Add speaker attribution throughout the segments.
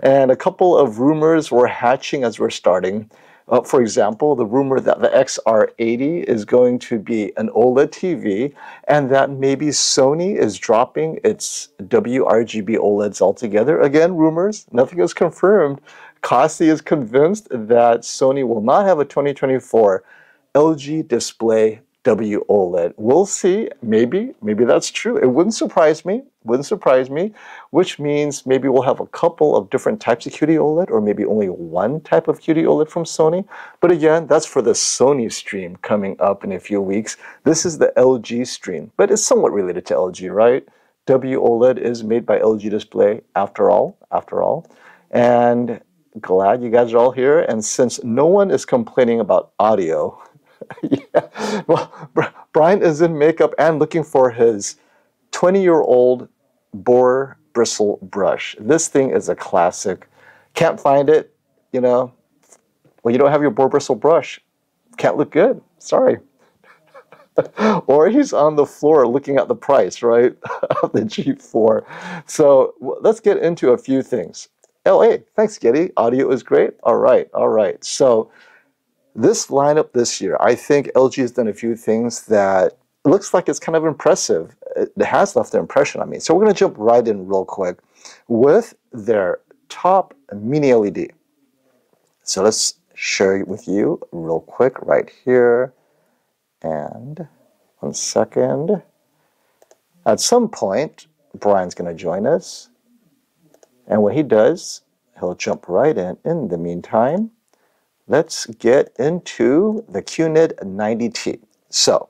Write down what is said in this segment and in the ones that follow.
Speaker 1: And a couple of rumors were hatching as we're starting. Uh, for example, the rumor that the XR80 is going to be an OLED TV and that maybe Sony is dropping its WRGB OLEDs altogether. Again, rumors, nothing is confirmed. Kasi is convinced that Sony will not have a 2024 LG display WOLED. We'll see. Maybe, maybe that's true. It wouldn't surprise me. Wouldn't surprise me. Which means maybe we'll have a couple of different types of QD OLED, or maybe only one type of QD OLED from Sony. But again, that's for the Sony stream coming up in a few weeks. This is the LG stream, but it's somewhat related to LG, right? WOLED is made by LG Display, after all. After all, and glad you guys are all here. And since no one is complaining about audio yeah. Well, Brian is in makeup and looking for his 20 year old boar bristle brush. This thing is a classic. Can't find it, you know. Well, you don't have your boar bristle brush. Can't look good. Sorry. or he's on the floor looking at the price, right, of the G4. So let's get into a few things. LA, thanks, Getty. Audio is great. All right, all right. So this lineup this year, I think LG has done a few things that looks like it's kind of impressive. It has left an impression on me. So we're going to jump right in real quick with their top mini LED. So let's share it with you real quick right here. And one second. At some point, Brian's going to join us. And when he does, he'll jump right in. In the meantime, let's get into the QNED 90T. So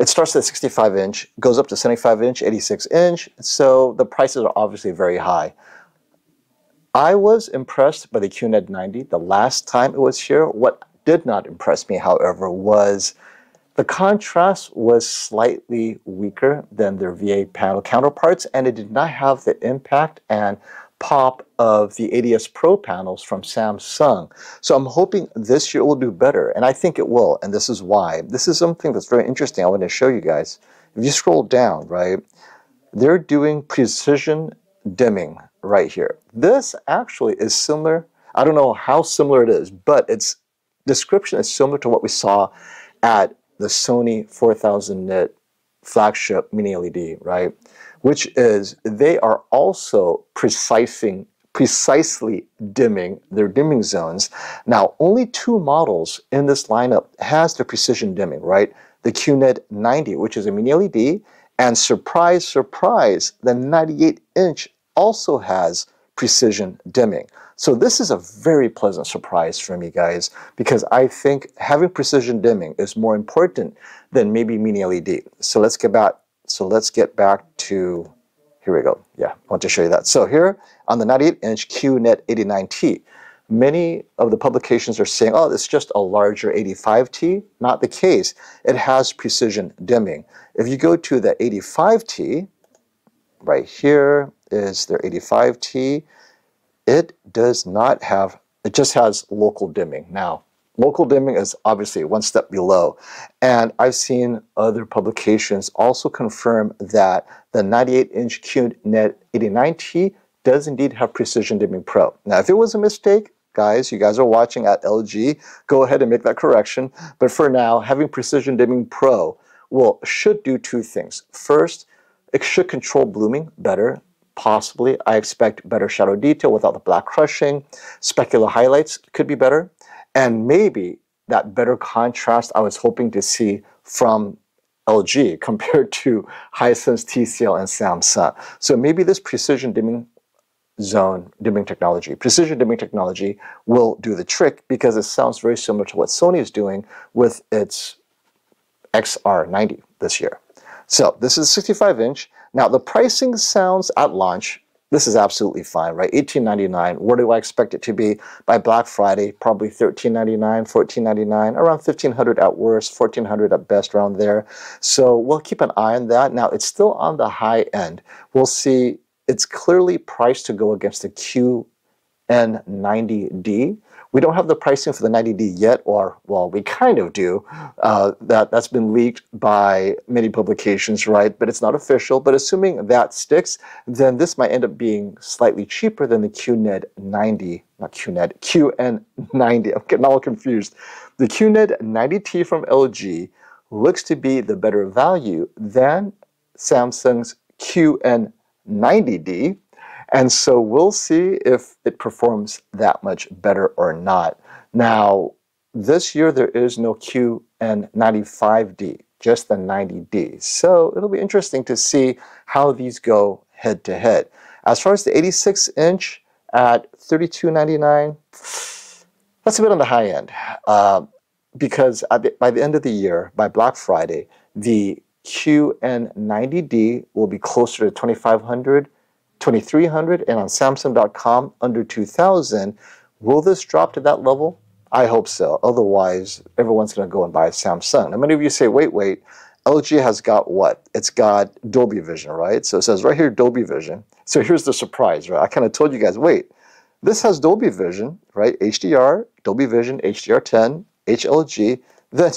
Speaker 1: it starts at 65 inch, goes up to 75 inch, 86 inch. So the prices are obviously very high. I was impressed by the QNED 90 the last time it was here. What did not impress me, however, was the contrast was slightly weaker than their VA panel counterparts, and it did not have the impact and pop of the ADS Pro panels from Samsung. So I'm hoping this year will do better, and I think it will, and this is why. This is something that's very interesting I want to show you guys. If you scroll down, right, they're doing precision dimming right here. This actually is similar, I don't know how similar it is, but its description is similar to what we saw at the Sony 4000 nit flagship mini LED, right? which is they are also precising, precisely dimming their dimming zones. Now, only two models in this lineup has the precision dimming, right? The QNED 90, which is a mini LED, and surprise, surprise, the 98 inch also has precision dimming. So this is a very pleasant surprise for me, guys, because I think having precision dimming is more important than maybe mini LED. So let's get back so let's get back to, here we go. Yeah, I want to show you that. So here on the 98 inch QNED 89T, many of the publications are saying, oh, it's just a larger 85T. Not the case. It has precision dimming. If you go to the 85T, right here is their 85T, it does not have, it just has local dimming. Now, Local dimming is obviously one step below. And I've seen other publications also confirm that the 98-inch QNED 89T does indeed have Precision Dimming Pro. Now, if it was a mistake, guys, you guys are watching at LG, go ahead and make that correction. But for now, having Precision Dimming Pro will should do two things. First, it should control blooming better. Possibly, I expect better shadow detail without the black crushing. Specular highlights could be better and maybe that better contrast I was hoping to see from LG compared to Hisense, TCL, and Samsung. So maybe this precision dimming zone dimming technology, precision dimming technology will do the trick because it sounds very similar to what Sony is doing with its XR90 this year. So this is 65 inch. Now the pricing sounds at launch this is absolutely fine, right? $18.99. Where do I expect it to be by Black Friday? Probably $13.99, $14.99, around 1,500 at worst, 1,400 at best around there. So we'll keep an eye on that. Now, it's still on the high end. We'll see it's clearly priced to go against the QN90D. We don't have the pricing for the 90D yet, or well, we kind of do. Uh, that that's been leaked by many publications, right? But it's not official. But assuming that sticks, then this might end up being slightly cheaper than the QNED 90, not QNED, QN90. I'm getting all confused. The QNED 90T from LG looks to be the better value than Samsung's QN90D. And so we'll see if it performs that much better or not. Now, this year there is no QN95D, just the 90D. So it'll be interesting to see how these go head to head. As far as the 86 inch at $32.99, that's a bit on the high end. Uh, because by the end of the year, by Black Friday, the QN90D will be closer to 2500 2300 and on Samsung.com under 2000. Will this drop to that level? I hope so. Otherwise, everyone's going to go and buy a Samsung. Now, many of you say, wait, wait, LG has got what? It's got Dolby Vision, right? So it says right here, Dolby Vision. So here's the surprise, right? I kind of told you guys, wait, this has Dolby Vision, right? HDR, Dolby Vision, HDR10, HLG. Then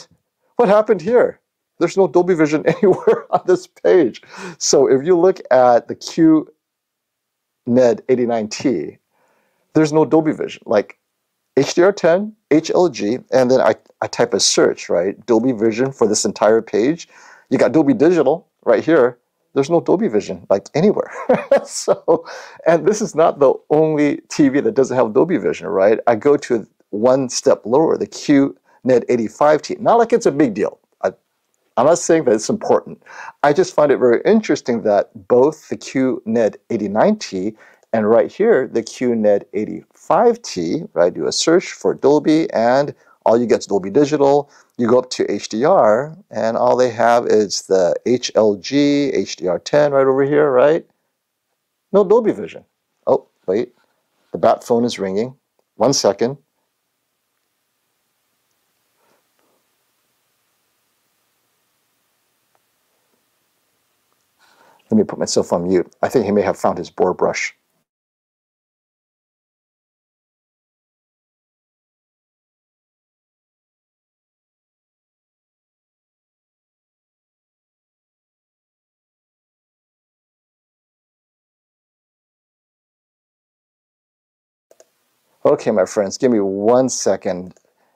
Speaker 1: what happened here? There's no Dolby Vision anywhere on this page. So if you look at the Q NED 89T, there's no Dolby Vision. Like HDR10, HLG, and then I, I type a search, right? Dolby Vision for this entire page. You got Dolby Digital right here. There's no Dolby Vision like anywhere. so, and this is not the only TV that doesn't have Dolby Vision, right? I go to one step lower, the QNED 85T. Not like it's a big deal. I'm not saying that it's important. I just find it very interesting that both the QNED 89T and right here, the QNED 85T, right, do a search for Dolby and all you get is Dolby Digital. You go up to HDR and all they have is the HLG, HDR10 right over here, right? No Dolby Vision. Oh, wait, the bat phone is ringing. One second. Let me put myself on mute. I think he may have found his boar brush. Okay, my friends, give me one second.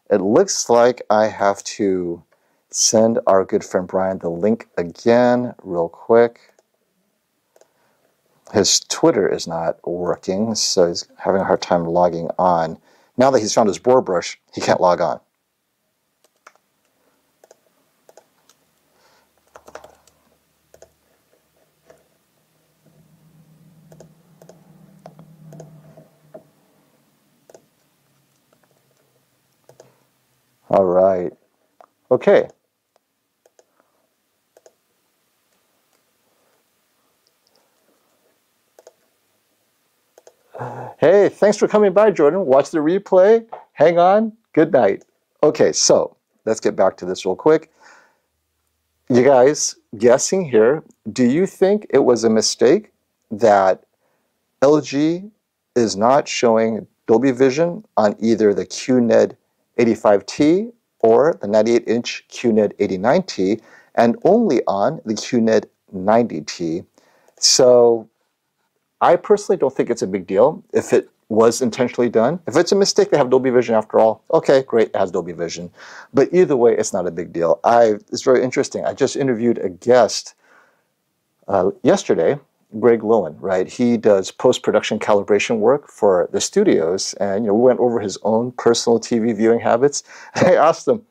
Speaker 1: It looks like I have to send our good friend Brian the link again real quick his Twitter is not working, so he's having a hard time logging on. Now that he's found his boar brush, he can't log on. All right. Okay. Hey, thanks for coming by, Jordan. Watch the replay. Hang on. Good night. Okay, so let's get back to this real quick. You guys, guessing here, do you think it was a mistake that LG is not showing Dolby Vision on either the QNED 85T or the 98 inch QNED 89T and only on the QNED 90T? So I personally don't think it's a big deal if it was intentionally done. If it's a mistake, they have Dolby Vision after all. Okay, great, it has Dolby Vision. But either way, it's not a big deal. I it's very interesting. I just interviewed a guest uh, yesterday, Greg Lowen, right? He does post-production calibration work for the studios, and you know we went over his own personal TV viewing habits. I asked him,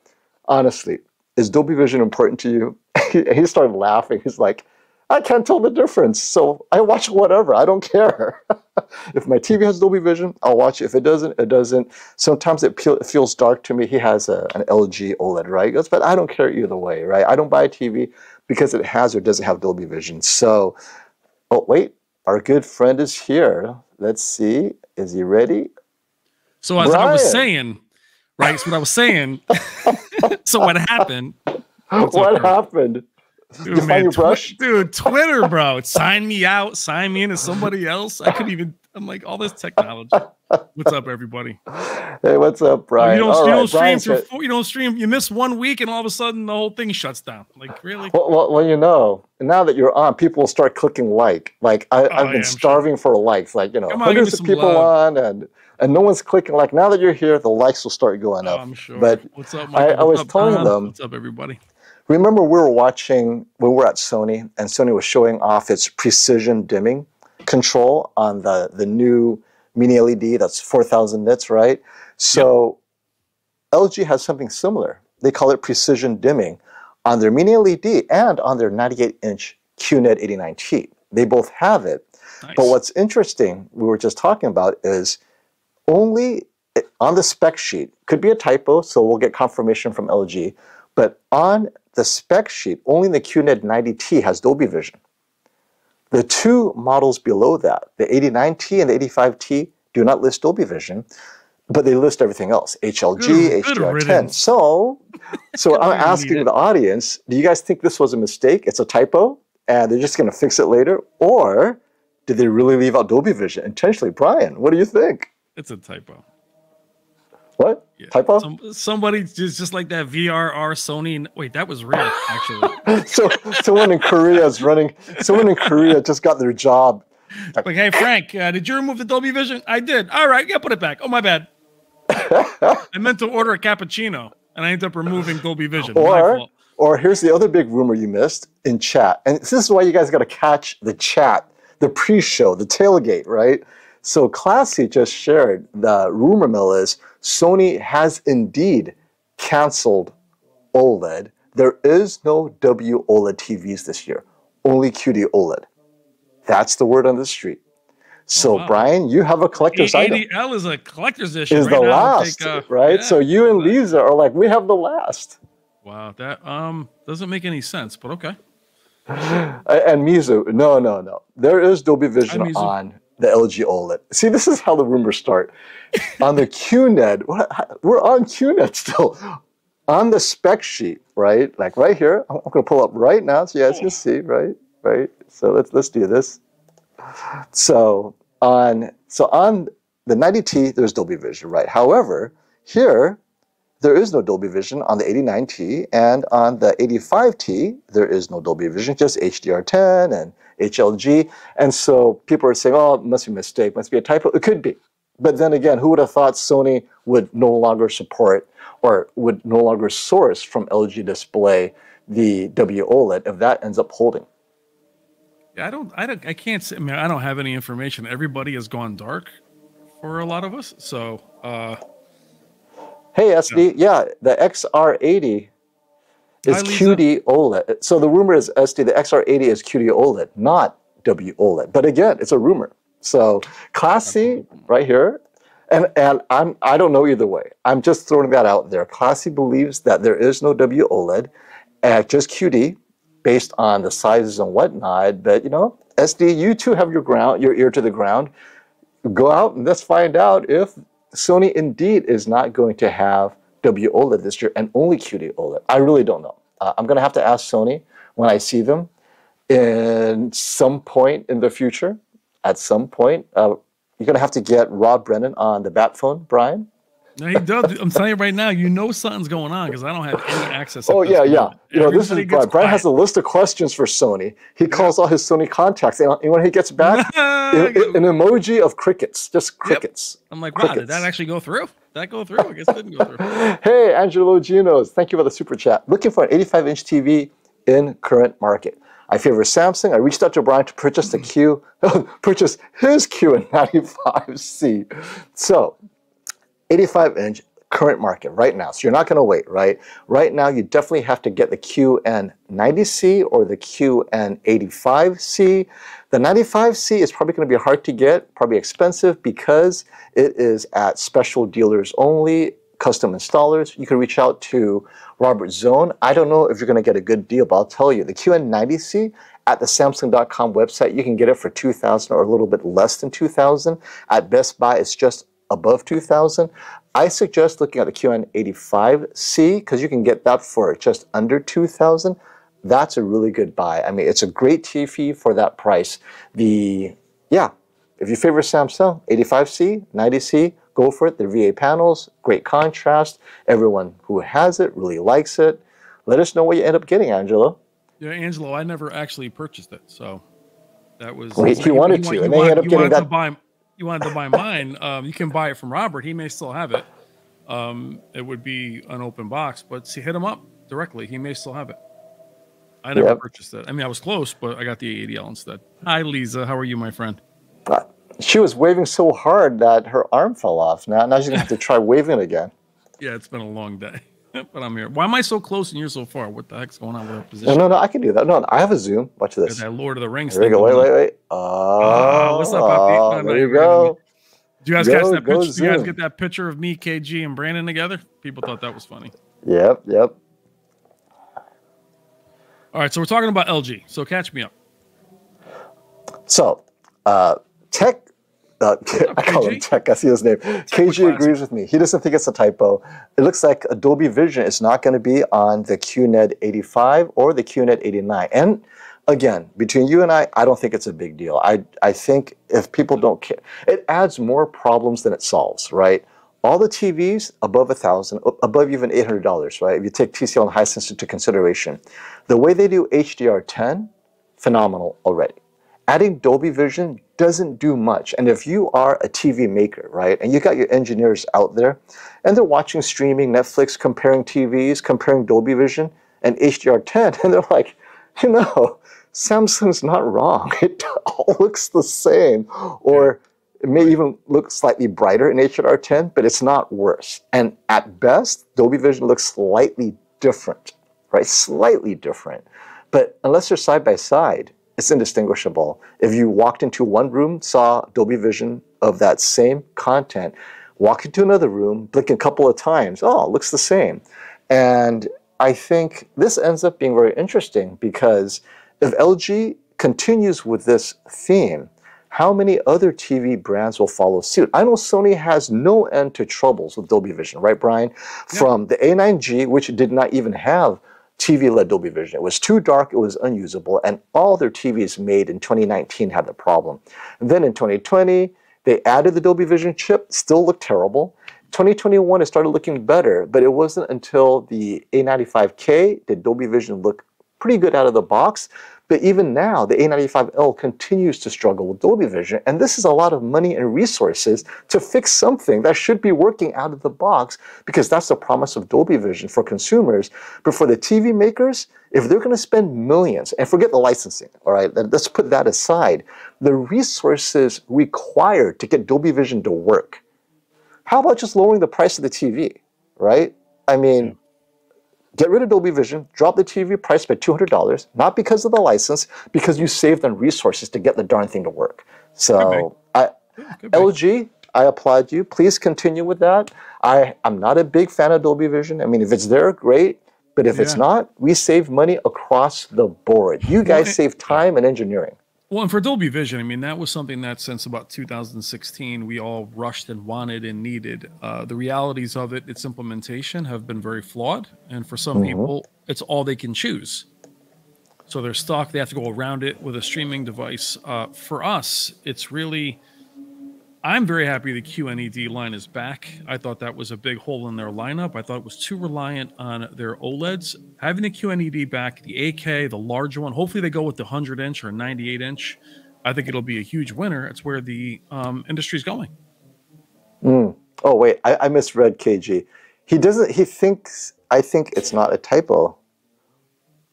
Speaker 1: honestly, is Dolby Vision important to you? he started laughing. He's like, I can't tell the difference. So I watch whatever. I don't care. if my TV has Dolby Vision, I'll watch it. If it doesn't, it doesn't. Sometimes it, it feels dark to me. He has a, an LG OLED, right? Goes, but I don't care either way, right? I don't buy a TV because it has or doesn't have Dolby Vision. So, oh, wait, our good friend is here. Let's see. Is he ready?
Speaker 2: So, as Brian. I was saying, right? So, what I was saying. so, what happened?
Speaker 1: What happened?
Speaker 2: Dude, you man, tw- dude, Twitter, bro. Sign me out. Sign me in as somebody else. I couldn't even. I'm like all this technology. What's up, everybody?
Speaker 1: Hey, what's up, Brian?
Speaker 2: You don't, you don't stream for four, you don't stream. You miss one week, and all of a sudden the whole thing shuts down. Like really?
Speaker 1: Well, well, well you know, now that you're on, people will start clicking like. Like I, have oh, been yeah, starving sure. for likes. Like you know, Come hundreds of people love. on, and and no one's clicking. Like now that you're here, the likes will start going oh, up. I'm sure. But what's up? Michael? I, I was up, telling Tom? them.
Speaker 2: What's up, everybody?
Speaker 1: Remember, we were watching when we were at Sony, and Sony was showing off its precision dimming control on the the new mini LED. That's 4,000 nits, right? So. LG has something similar. They call it precision dimming on their mini LED and on their 98 inch QNED 89T. They both have it. Nice. But what's interesting, we were just talking about, is only on the spec sheet, could be a typo, so we'll get confirmation from LG, but on the spec sheet, only the QNED 90T has Dolby Vision. The two models below that, the 89T and the 85T, do not list Dolby Vision, but they list everything else HLG, HDR10. So, so I'm asking the audience do you guys think this was a mistake? It's a typo and they're just going to fix it later? Or did they really leave out Dolby Vision intentionally? Brian, what do you think?
Speaker 2: It's a typo.
Speaker 1: What? Yeah. Typo?
Speaker 2: Some, somebody just just like that VRR Sony. Wait, that was real, actually.
Speaker 1: so someone in Korea is running. Someone in Korea just got their job.
Speaker 2: Like, hey Frank, uh, did you remove the Dolby Vision? I did. All right, yeah, put it back. Oh my bad. I meant to order a cappuccino, and I ended up removing Dolby Vision.
Speaker 1: Or, or here's the other big rumor you missed in chat, and this is why you guys got to catch the chat, the pre-show, the tailgate, right? So Classy just shared the rumor mill is Sony has indeed canceled OLED. There is no W OLED TVs this year, only QD OLED. That's the word on the street. So, oh, wow. Brian, you have a collector's
Speaker 2: ADL
Speaker 1: item.
Speaker 2: ADL is a collector's issue.
Speaker 1: Is right the last, take, uh, right? Yeah, so you and Lisa are like, we have the last.
Speaker 2: Wow, that um doesn't make any sense, but okay.
Speaker 1: and Mizu, no, no, no. There is Dolby Vision on the LG OLED. See, this is how the rumors start. On the QNED, we're on QNED still. On the spec sheet, right? Like right here, I'm going to pull up right now so you guys can see, right? Right. So let's let's do this. So on so on the 90T, there's Dolby Vision, right? However, here there is no Dolby Vision on the 89T, and on the 85T, there is no Dolby Vision, just HDR10 and HLG. And so people are saying, oh, it must be a mistake, must be a typo. It could be. But then again, who would have thought Sony would no longer support or would no longer source from LG Display the WOLED if that ends up holding?
Speaker 2: Yeah, I don't, I don't, I can't say, I mean, I don't have any information. Everybody has gone dark for a lot of us. So, uh,
Speaker 1: hey, SD, yeah, yeah the XR80 is QD OLED. So the rumor is SD, the XR80 is QD OLED, not W OLED. But again, it's a rumor. So Class C right here, and and I'm I don't know either way. I'm just throwing that out there. Class C believes that there is no W OLED, and just QD, based on the sizes and whatnot. But you know, SD, you too have your ground, your ear to the ground. Go out and let's find out if Sony indeed is not going to have W OLED this year and only QD OLED. I really don't know. Uh, I'm going to have to ask Sony when I see them in some point in the future. At some point, uh, you're going to have to get Rob Brennan on the bat phone, Brian.
Speaker 2: No, he does. I'm telling you right now, you know something's going on because I don't have any access.
Speaker 1: Oh yeah, yeah. You know, this is Brian. Brian has a list of questions for Sony. He calls all his Sony contacts, and when he gets back, an, an emoji of crickets, just crickets.
Speaker 2: Yep. I'm like, wow, crickets. did that actually go through? that go through? I guess it didn't go through.
Speaker 1: hey, Angelo Ginos, thank you for the super chat. Looking for an 85 inch TV in current market. I favor Samsung. I reached out to Brian to purchase the Q, purchase his Q95C. So, 85 inch current market right now. So you're not going to wait, right? Right now, you definitely have to get the QN90C or the QN85C. The 95C is probably going to be hard to get, probably expensive because it is at special dealers only, custom installers. You can reach out to Robert Zohn. I don't know if you're going to get a good deal, but I'll tell you, the QN90C at the Samsung.com website, you can get it for 2000 or a little bit less than 2000 At Best Buy, it's just above 2000 I suggest looking at the QN85C because you can get that for just under 2000 that's a really good buy. I mean, it's a great TV for that price. The yeah, if you favor Samsung, 85C, 90C, go for it. The VA panels, great contrast. Everyone who has it really likes it. Let us know what you end up getting, Angelo.
Speaker 2: Yeah, Angelo, I never actually purchased it, so that was.
Speaker 1: Well, he, he wanted to, and then he ended up getting that.
Speaker 2: Buy, you wanted to buy mine. Um, you can buy it from Robert. He may still have it. Um, it would be an open box, but see, hit him up directly. He may still have it. I never yep. purchased it. I mean, I was close, but I got the ADL instead. Hi, Lisa. How are you, my friend?
Speaker 1: Uh, she was waving so hard that her arm fell off. Now, now she's gonna have to try waving it again.
Speaker 2: Yeah, it's been a long day, but I'm here. Why am I so close and you're so far? What the heck's going on with our position?
Speaker 1: No, no, no. I can do that. No, I have a zoom. Watch this.
Speaker 2: That Lord of the Rings.
Speaker 1: There we go. Wait, wait, wait. Oh,
Speaker 2: what's up,
Speaker 1: Poppy? there you go.
Speaker 2: Do you guys go, that picture? Do you guys get that picture of me, KG, and Brandon together? People thought that was funny.
Speaker 1: Yep, yep.
Speaker 2: All right, so we're talking about LG. So catch me up.
Speaker 1: So, uh, Tech, uh, I call him Tech. I see his name. KG agrees with me. He doesn't think it's a typo. It looks like Dolby Vision is not going to be on the QNED 85 or the QNED 89. And again, between you and I, I don't think it's a big deal. I, I think if people don't care, it adds more problems than it solves, right? All the TVs above a thousand, above even eight hundred dollars, right? If you take TCL and Hisense into consideration, the way they do HDR10, phenomenal already. Adding Dolby Vision doesn't do much. And if you are a TV maker, right, and you got your engineers out there, and they're watching streaming, Netflix, comparing TVs, comparing Dolby Vision and HDR10, and they're like, you know, Samsung's not wrong. It all looks the same. Or it may even look slightly brighter in HDR10, but it's not worse. And at best, Dolby Vision looks slightly different, right? Slightly different. But unless they're side by side, it's indistinguishable. If you walked into one room, saw Dolby Vision of that same content, walk into another room, blink a couple of times, oh, it looks the same. And I think this ends up being very interesting because if LG continues with this theme, how many other TV brands will follow suit? I know Sony has no end to troubles with Dolby Vision, right, Brian? Yeah. From the A9G, which did not even have TV-led Dolby Vision. It was too dark, it was unusable, and all their TVs made in 2019 had the problem. And then in 2020, they added the Dolby Vision chip, still looked terrible. 2021, it started looking better, but it wasn't until the A95K did Dolby Vision look pretty good out of the box. But even now, the A95L continues to struggle with Dolby Vision, and this is a lot of money and resources to fix something that should be working out of the box because that's the promise of Dolby Vision for consumers. But for the TV makers, if they're going to spend millions, and forget the licensing, all right, let's put that aside, the resources required to get Dolby Vision to work. How about just lowering the price of the TV, right? I mean, get rid of Dolby Vision, drop the TV price by $200, not because of the license, because you saved on resources to get the darn thing to work. So, I, LG, I applaud you. Please continue with that. I, I'm not a big fan of Dolby Vision. I mean, if it's there, great. But if yeah. it's not, we save money across the board. You guys save time and engineering.
Speaker 2: Well, and for Dolby Vision, I mean, that was something that since about 2016 we all rushed and wanted and needed. Uh, the realities of it, its implementation, have been very flawed, and for some mm-hmm. people, it's all they can choose. So they're stuck; they have to go around it with a streaming device. Uh, for us, it's really I'm very happy the QNED line is back. I thought that was a big hole in their lineup. I thought it was too reliant on their OLEDs. Having the QNED back, the 8K, the larger one, hopefully they go with the 100 inch or 98 inch. I think it'll be a huge winner. It's where the um, industry's going.
Speaker 1: Mm. Oh, wait, I, I misread KG. He doesn't, he thinks, I think it's not a typo.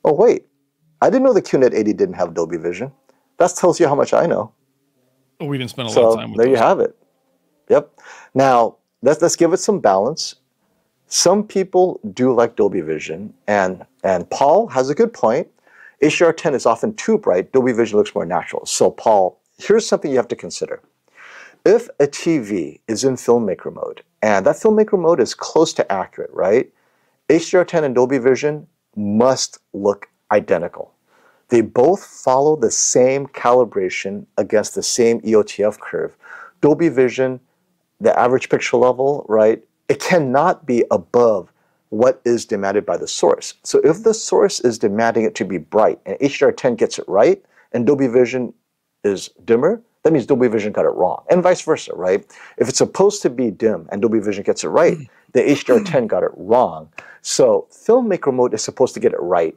Speaker 1: Oh, wait, I didn't know the QNED 80 didn't have Dolby Vision. That tells you how much I know.
Speaker 2: Oh, we didn't spend a
Speaker 1: so
Speaker 2: lot of time with
Speaker 1: there
Speaker 2: those.
Speaker 1: you have it. Yep. Now let's let's give it some balance. Some people do like Dolby Vision, and and Paul has a good point. HDR10 is often too bright. Dolby Vision looks more natural. So Paul, here's something you have to consider. If a TV is in filmmaker mode, and that filmmaker mode is close to accurate, right? HDR10 and Dolby Vision must look identical. They both follow the same calibration against the same EOTF curve. Dolby Vision, the average picture level, right? It cannot be above what is demanded by the source. So if the source is demanding it to be bright and HDR10 gets it right and Dolby Vision is dimmer, that means Dolby Vision got it wrong, and vice versa, right? If it's supposed to be dim and Dolby Vision gets it right, mm. the HDR10 got it wrong. So filmmaker mode is supposed to get it right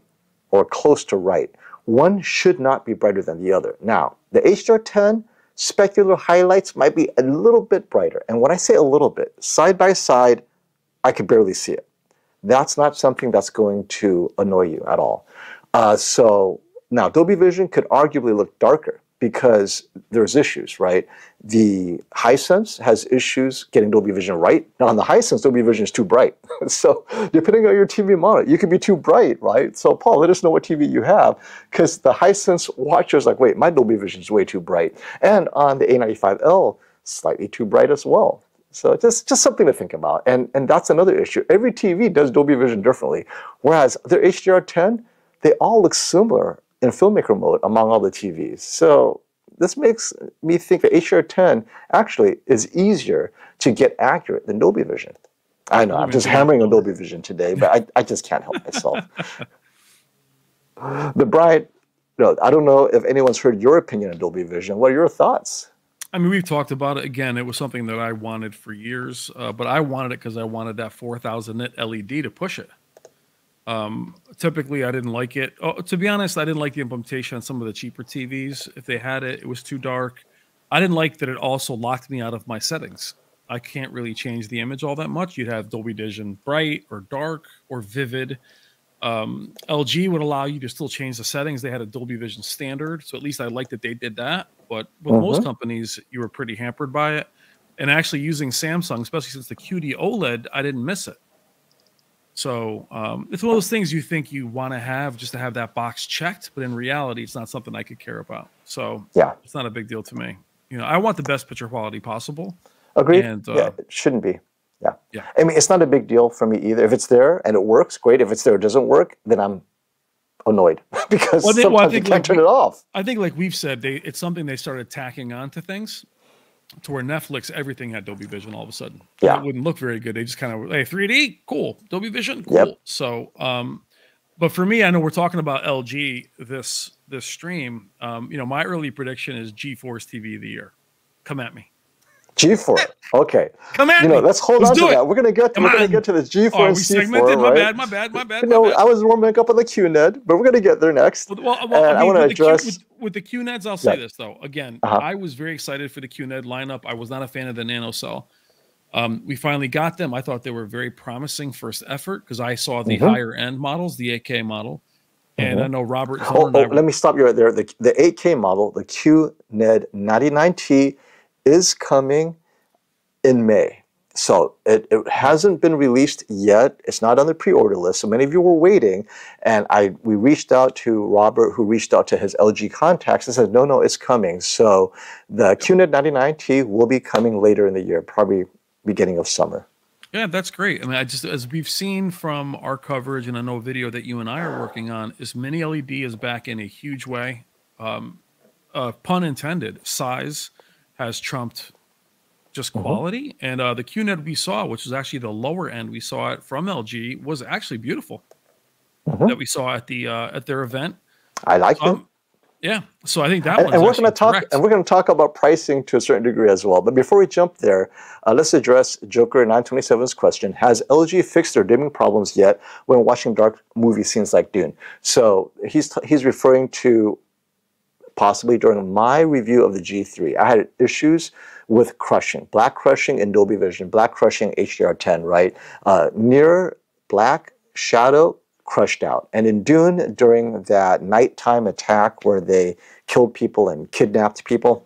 Speaker 1: or close to right. One should not be brighter than the other. Now, the HDR10 specular highlights might be a little bit brighter. And when I say a little bit, side by side, I could barely see it. That's not something that's going to annoy you at all. Uh, so now Dolby Vision could arguably look darker because there's issues, right? The Hisense has issues getting Dolby Vision right. Now on the Hisense, Dolby Vision is too bright. so depending on your TV monitor, you could be too bright, right? So Paul, let us know what TV you have because the Hisense watcher is like, wait, my Dolby Vision is way too bright. And on the A95L, slightly too bright as well. So just just something to think about. And and that's another issue. Every TV does Dolby Vision differently. Whereas their HDR10, they all look similar in filmmaker mode among all the TVs. So this makes me think that HDR10 actually is easier to get accurate than Dolby Vision. I know, I'm just hammering on Dolby Vision today, but I, I just can't help myself. the Bright, no, I don't know if anyone's heard your opinion on Dolby Vision. What are your thoughts?
Speaker 2: I mean, we've talked about it again. It was something that I wanted for years, uh, but I wanted it because I wanted that 4,000 nit LED to push it. Um, typically, I didn't like it. Oh, to be honest, I didn't like the implementation on some of the cheaper TVs. If they had it, it was too dark. I didn't like that it also locked me out of my settings. I can't really change the image all that much. You'd have Dolby Vision bright or dark or vivid. Um, LG would allow you to still change the settings. They had a Dolby Vision standard, so at least I like that they did that. But with uh-huh. most companies, you were pretty hampered by it. And actually, using Samsung, especially since the QD OLED, I didn't miss it. So um, it's one of those things you think you want to have just to have that box checked, but in reality, it's not something I could care about. So
Speaker 1: yeah,
Speaker 2: it's not a big deal to me. You know, I want the best picture quality possible.
Speaker 1: Agreed. And, uh, yeah, it shouldn't be. Yeah. Yeah. I mean, it's not a big deal for me either. If it's there and it works, great. If it's there, it doesn't work, then I'm annoyed because well, they, sometimes well, I think you can't like turn it off.
Speaker 2: I think, like we've said, they it's something they started tacking on to things to where Netflix everything had Dolby Vision all of a sudden.
Speaker 1: Yeah,
Speaker 2: it wouldn't look very good. They just kind of hey 3D, cool. Dolby Vision, cool. Yep. So, um, but for me, I know we're talking about LG this this stream. Um, you know, my early prediction is G4's TV of the year. Come at me.
Speaker 1: G4. Okay.
Speaker 2: Come at
Speaker 1: you
Speaker 2: know,
Speaker 1: me. Let's hold let's on to it. that. We're gonna get to, we're gonna get to this G4 oh, and C4. Segmented?
Speaker 2: My bad. My bad. My bad.
Speaker 1: You know, I was warming up on the QNED, but we're gonna get there next.
Speaker 2: Well, well, well I, mean, I want to address with, with, the QNEDs. I'll say yeah. this though. Again, uh-huh. I was very excited for the QNED lineup. I was not a fan of the NanoCell. Um, we finally got them. I thought they were very promising first effort because I saw the mm-hmm. higher end models, the 8K model. And mm-hmm. I know Robert.
Speaker 1: Oh, oh let me stop you right there. The, the 8K model, the QNED 99T, is coming in May. So it, it hasn't been released yet. It's not on the pre-order list. So many of you were waiting, and I we reached out to Robert, who reached out to his LG contacts and said, no, no, it's coming. So the QNED 99T will be coming later in the year, probably beginning of summer.
Speaker 2: Yeah, that's great. I mean, I just as we've seen from our coverage, and I know video that you and I are working on, is mini LED is back in a huge way. Um, uh, pun intended. Size has trumped just mm-hmm. quality. Mm-hmm. And uh, the QNED we saw, which was actually the lower end, we saw it from LG, was actually beautiful. Mm-hmm. That we saw at the uh, at their event.
Speaker 1: I like um, it.
Speaker 2: Yeah, so I think that.
Speaker 1: And, and we're going to talk, correct. and we're going to talk about pricing to a certain degree as well. But before we jump there, uh, let's address Joker 927's question: Has LG fixed their dimming problems yet when watching dark movie scenes like Dune? So he's he's referring to possibly during my review of the G3, I had issues with crushing, black crushing in Dolby Vision, black crushing HDR10, right? Uh, near black shadow crushed out. And in Dune, during that nighttime attack where they killed people and kidnapped people,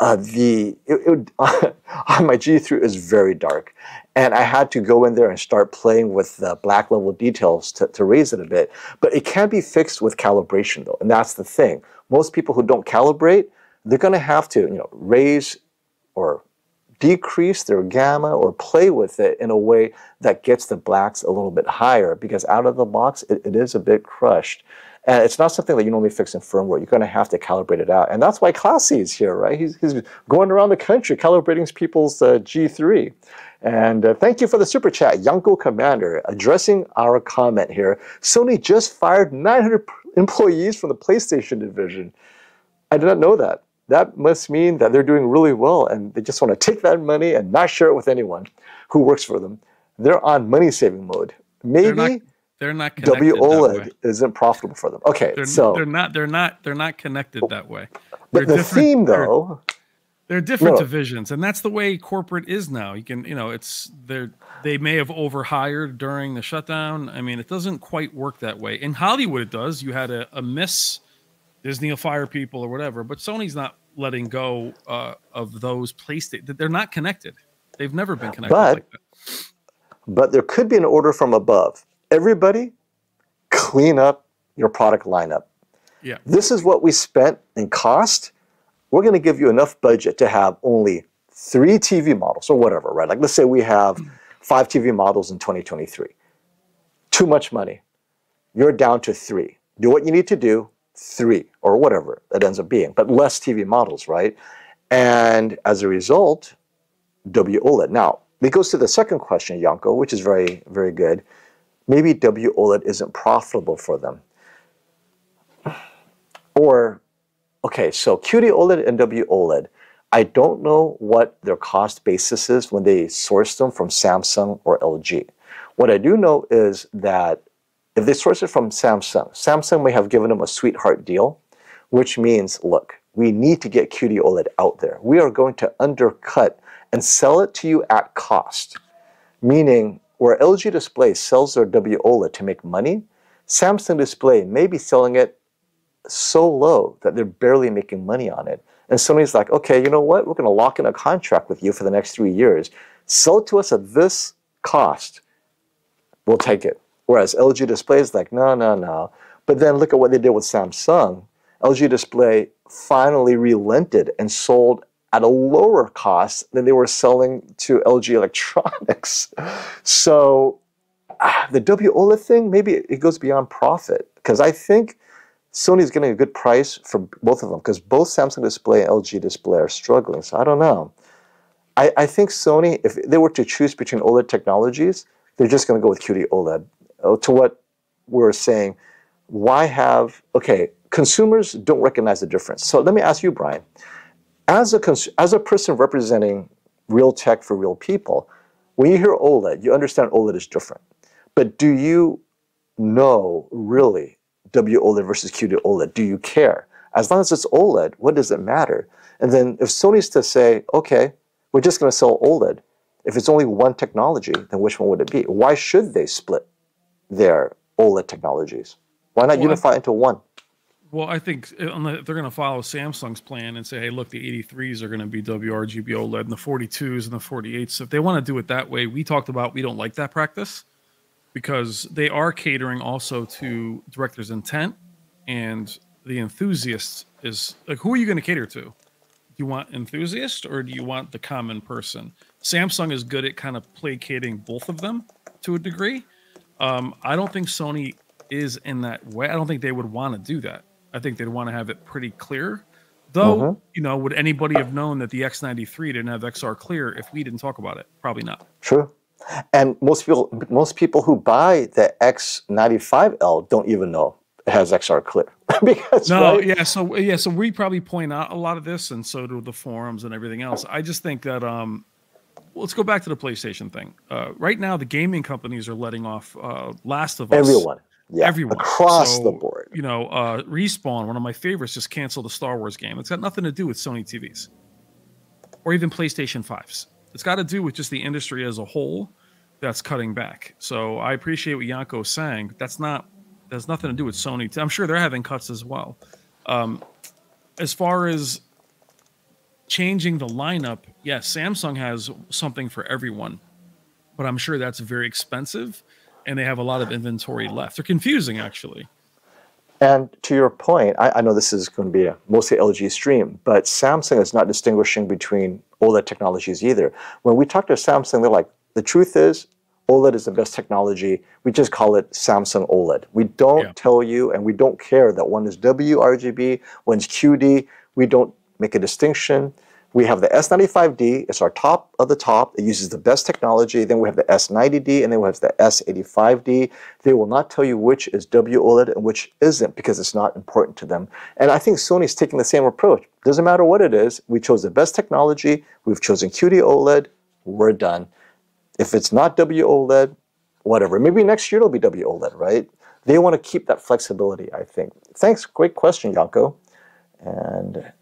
Speaker 1: uh, the it, it, my G3 is very dark, and I had to go in there and start playing with the black level details to, to raise it a bit. But it can be fixed with calibration though, and that's the thing. Most people who don't calibrate, they're going to have to you know raise or decrease their gamma or play with it in a way that gets the blacks a little bit higher because out of the box it, it is a bit crushed And it's not something that you normally fix in firmware. You're going to have to calibrate it out. And that's why Classy is here, right? He's, he's going around the country calibrating people's uh, G3. And uh, thank you for the super chat, Yanko Commander, addressing our comment here. Sony just fired 900 employees from the PlayStation division. I did not know that. That must mean that they're doing really well and they just want to take that money and not share it with anyone who works for them. They're on money saving mode. Maybe
Speaker 2: they're not
Speaker 1: WOLED isn't profitable for them. Okay,
Speaker 2: they're,
Speaker 1: so
Speaker 2: they're not they're not they're not connected oh, that way.
Speaker 1: But the theme though
Speaker 2: they're, different no. divisions, and that's the way corporate is now. You can, you know, it's they're they may have overhired during the shutdown. I mean, it doesn't quite work that way. In Hollywood, it does. You had a, a miss, Disney will fire people or whatever, but Sony's not letting go uh, of those PlayStation. They're not connected. They've never been connected
Speaker 1: but,
Speaker 2: like that.
Speaker 1: But there could be an order from above everybody clean up your product lineup.
Speaker 2: Yeah.
Speaker 1: This is what we spent in cost. We're going to give you enough budget to have only three TV models or whatever, right? Like let's say we have mm. five TV models in 2023. Too much money. You're down to three. Do what you need to do, three or whatever it ends up being, but less TV models, right? And as a result, WOLED. Now, it goes to the second question, Yanko, which is very, very good maybe WOLED isn't profitable for them. Or, okay, so QD OLED and WOLED, I don't know what their cost basis is when they source them from Samsung or LG. What I do know is that if they source it from Samsung, Samsung may have given them a sweetheart deal, which means, look, we need to get QD OLED out there. We are going to undercut and sell it to you at cost, meaning where LG Display sells their WOLED to make money, Samsung Display may be selling it so low that they're barely making money on it. And Sony's like, okay, you know what? We're going to lock in a contract with you for the next three years. Sell it to us at this cost. We'll take it. Whereas LG Display is like, no, no, no. But then look at what they did with Samsung. LG Display finally relented and sold at a lower cost than they were selling to LG Electronics. So ah, the WOLED thing, maybe it goes beyond profit because I think Sony's getting a good price for both of them because both Samsung Display and LG Display are struggling. So I don't know. I, I think Sony, if they were to choose between OLED technologies, they're just going to go with QD OLED. Oh, to what we're saying, why have, okay, consumers don't recognize the difference. So let me ask you, Brian as a, as a person representing real tech for real people, when you hear OLED, you understand OLED is different. But do you know really WOLED versus QD OLED? Do you care? As long as it's OLED, what does it matter? And then if Sony's to say, okay, we're just going to sell OLED, if it's only one technology, then which one would it be? Why should they split their OLED technologies? Why not well, unify into one?
Speaker 2: Well, I think uh, if they're going to follow Samsung's plan and say, hey, look, the 83s are going to be WRGB OLED and the 42s and the 48s. If they want to do it that way, we talked about we don't like that practice because they are catering also to director's intent and the enthusiasts is like, who are you going to cater to? Do you want enthusiast or do you want the common person? Samsung is good at kind of placating both of them to a degree. Um, I don't think Sony is in that way. I don't think they would want to do that. I think they'd want to have it pretty clear. Though, uh-huh. you know, would anybody have known that the X93 didn't have XR clear if we didn't talk about it? Probably not.
Speaker 1: True. And most people, most people who buy the X95L don't even know it has XR clear.
Speaker 2: because no, right? yeah. So yeah, so we probably point out a lot of this, and so do the forums and everything else. I just think that um, let's go back to the PlayStation thing. Uh, right now, the gaming companies are letting off uh, Last of Us.
Speaker 1: Everyone.
Speaker 2: Yeah, everyone
Speaker 1: across so, the board.
Speaker 2: You know, uh, Respawn, one of my favorites, just canceled a Star Wars game. It's got nothing to do with Sony TVs or even PlayStation 5s. It's got to do with just the industry as a whole that's cutting back. So I appreciate what Yanko is saying. That's not has nothing to do with Sony. I'm sure they're having cuts as well. Um, as far as changing the lineup, yes, Samsung has something for everyone, but I'm sure that's very expensive and they have a lot of inventory left. They're confusing, actually.
Speaker 1: And to your point, I, I, know this is going to be a mostly LG stream, but Samsung is not distinguishing between OLED technologies either. When we talk to Samsung, they're like, the truth is, OLED is the best technology. We just call it Samsung OLED. We don't yeah. tell you and we don't care that one is WRGB, one's QD. We don't make a distinction. We have the S95D, it's our top of the top. It uses the best technology. Then we have the S90D, and then we have the S85D. They will not tell you which is WOLED and which isn't because it's not important to them. And I think Sony's taking the same approach. Doesn't matter what it is, we chose the best technology, we've chosen QD OLED, we're done. If it's not WOLED, whatever. Maybe next year it'll be WOLED, right? They want to keep that flexibility, I think. Thanks, great question, Yanko. And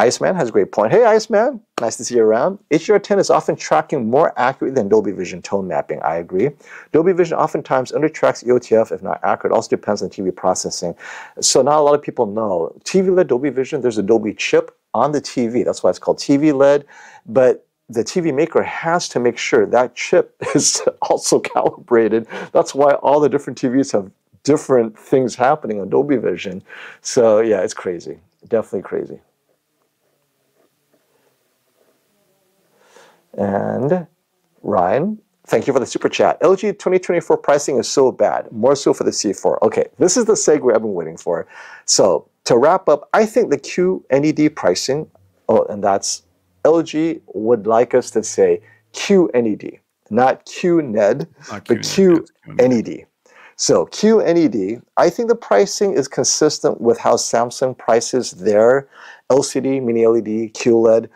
Speaker 1: Iceman has a great point. Hey, Iceman, nice to see you around. HDR10 is often tracking more accurately than Dolby Vision tone mapping. I agree. Dolby Vision oftentimes undertracks EOTF if not accurate. Also depends on TV processing. So not a lot of people know. TV-led Dolby Vision, there's a Dolby chip on the TV. That's why it's called TV-led. But the TV maker has to make sure that chip is also calibrated. That's why all the different TVs have different things happening on Dolby Vision. So yeah, it's crazy. Definitely crazy. And Ryan, thank you for the super chat. LG 2024 pricing is so bad, more so for the C4. Okay, this is the segue I've been waiting for. So to wrap up, I think the QNED pricing, oh, and that's LG would like us to say QNED, not QNED, not but QNED. So QNED, I think the pricing is consistent with how Samsung prices their LCD, mini LED, QLED.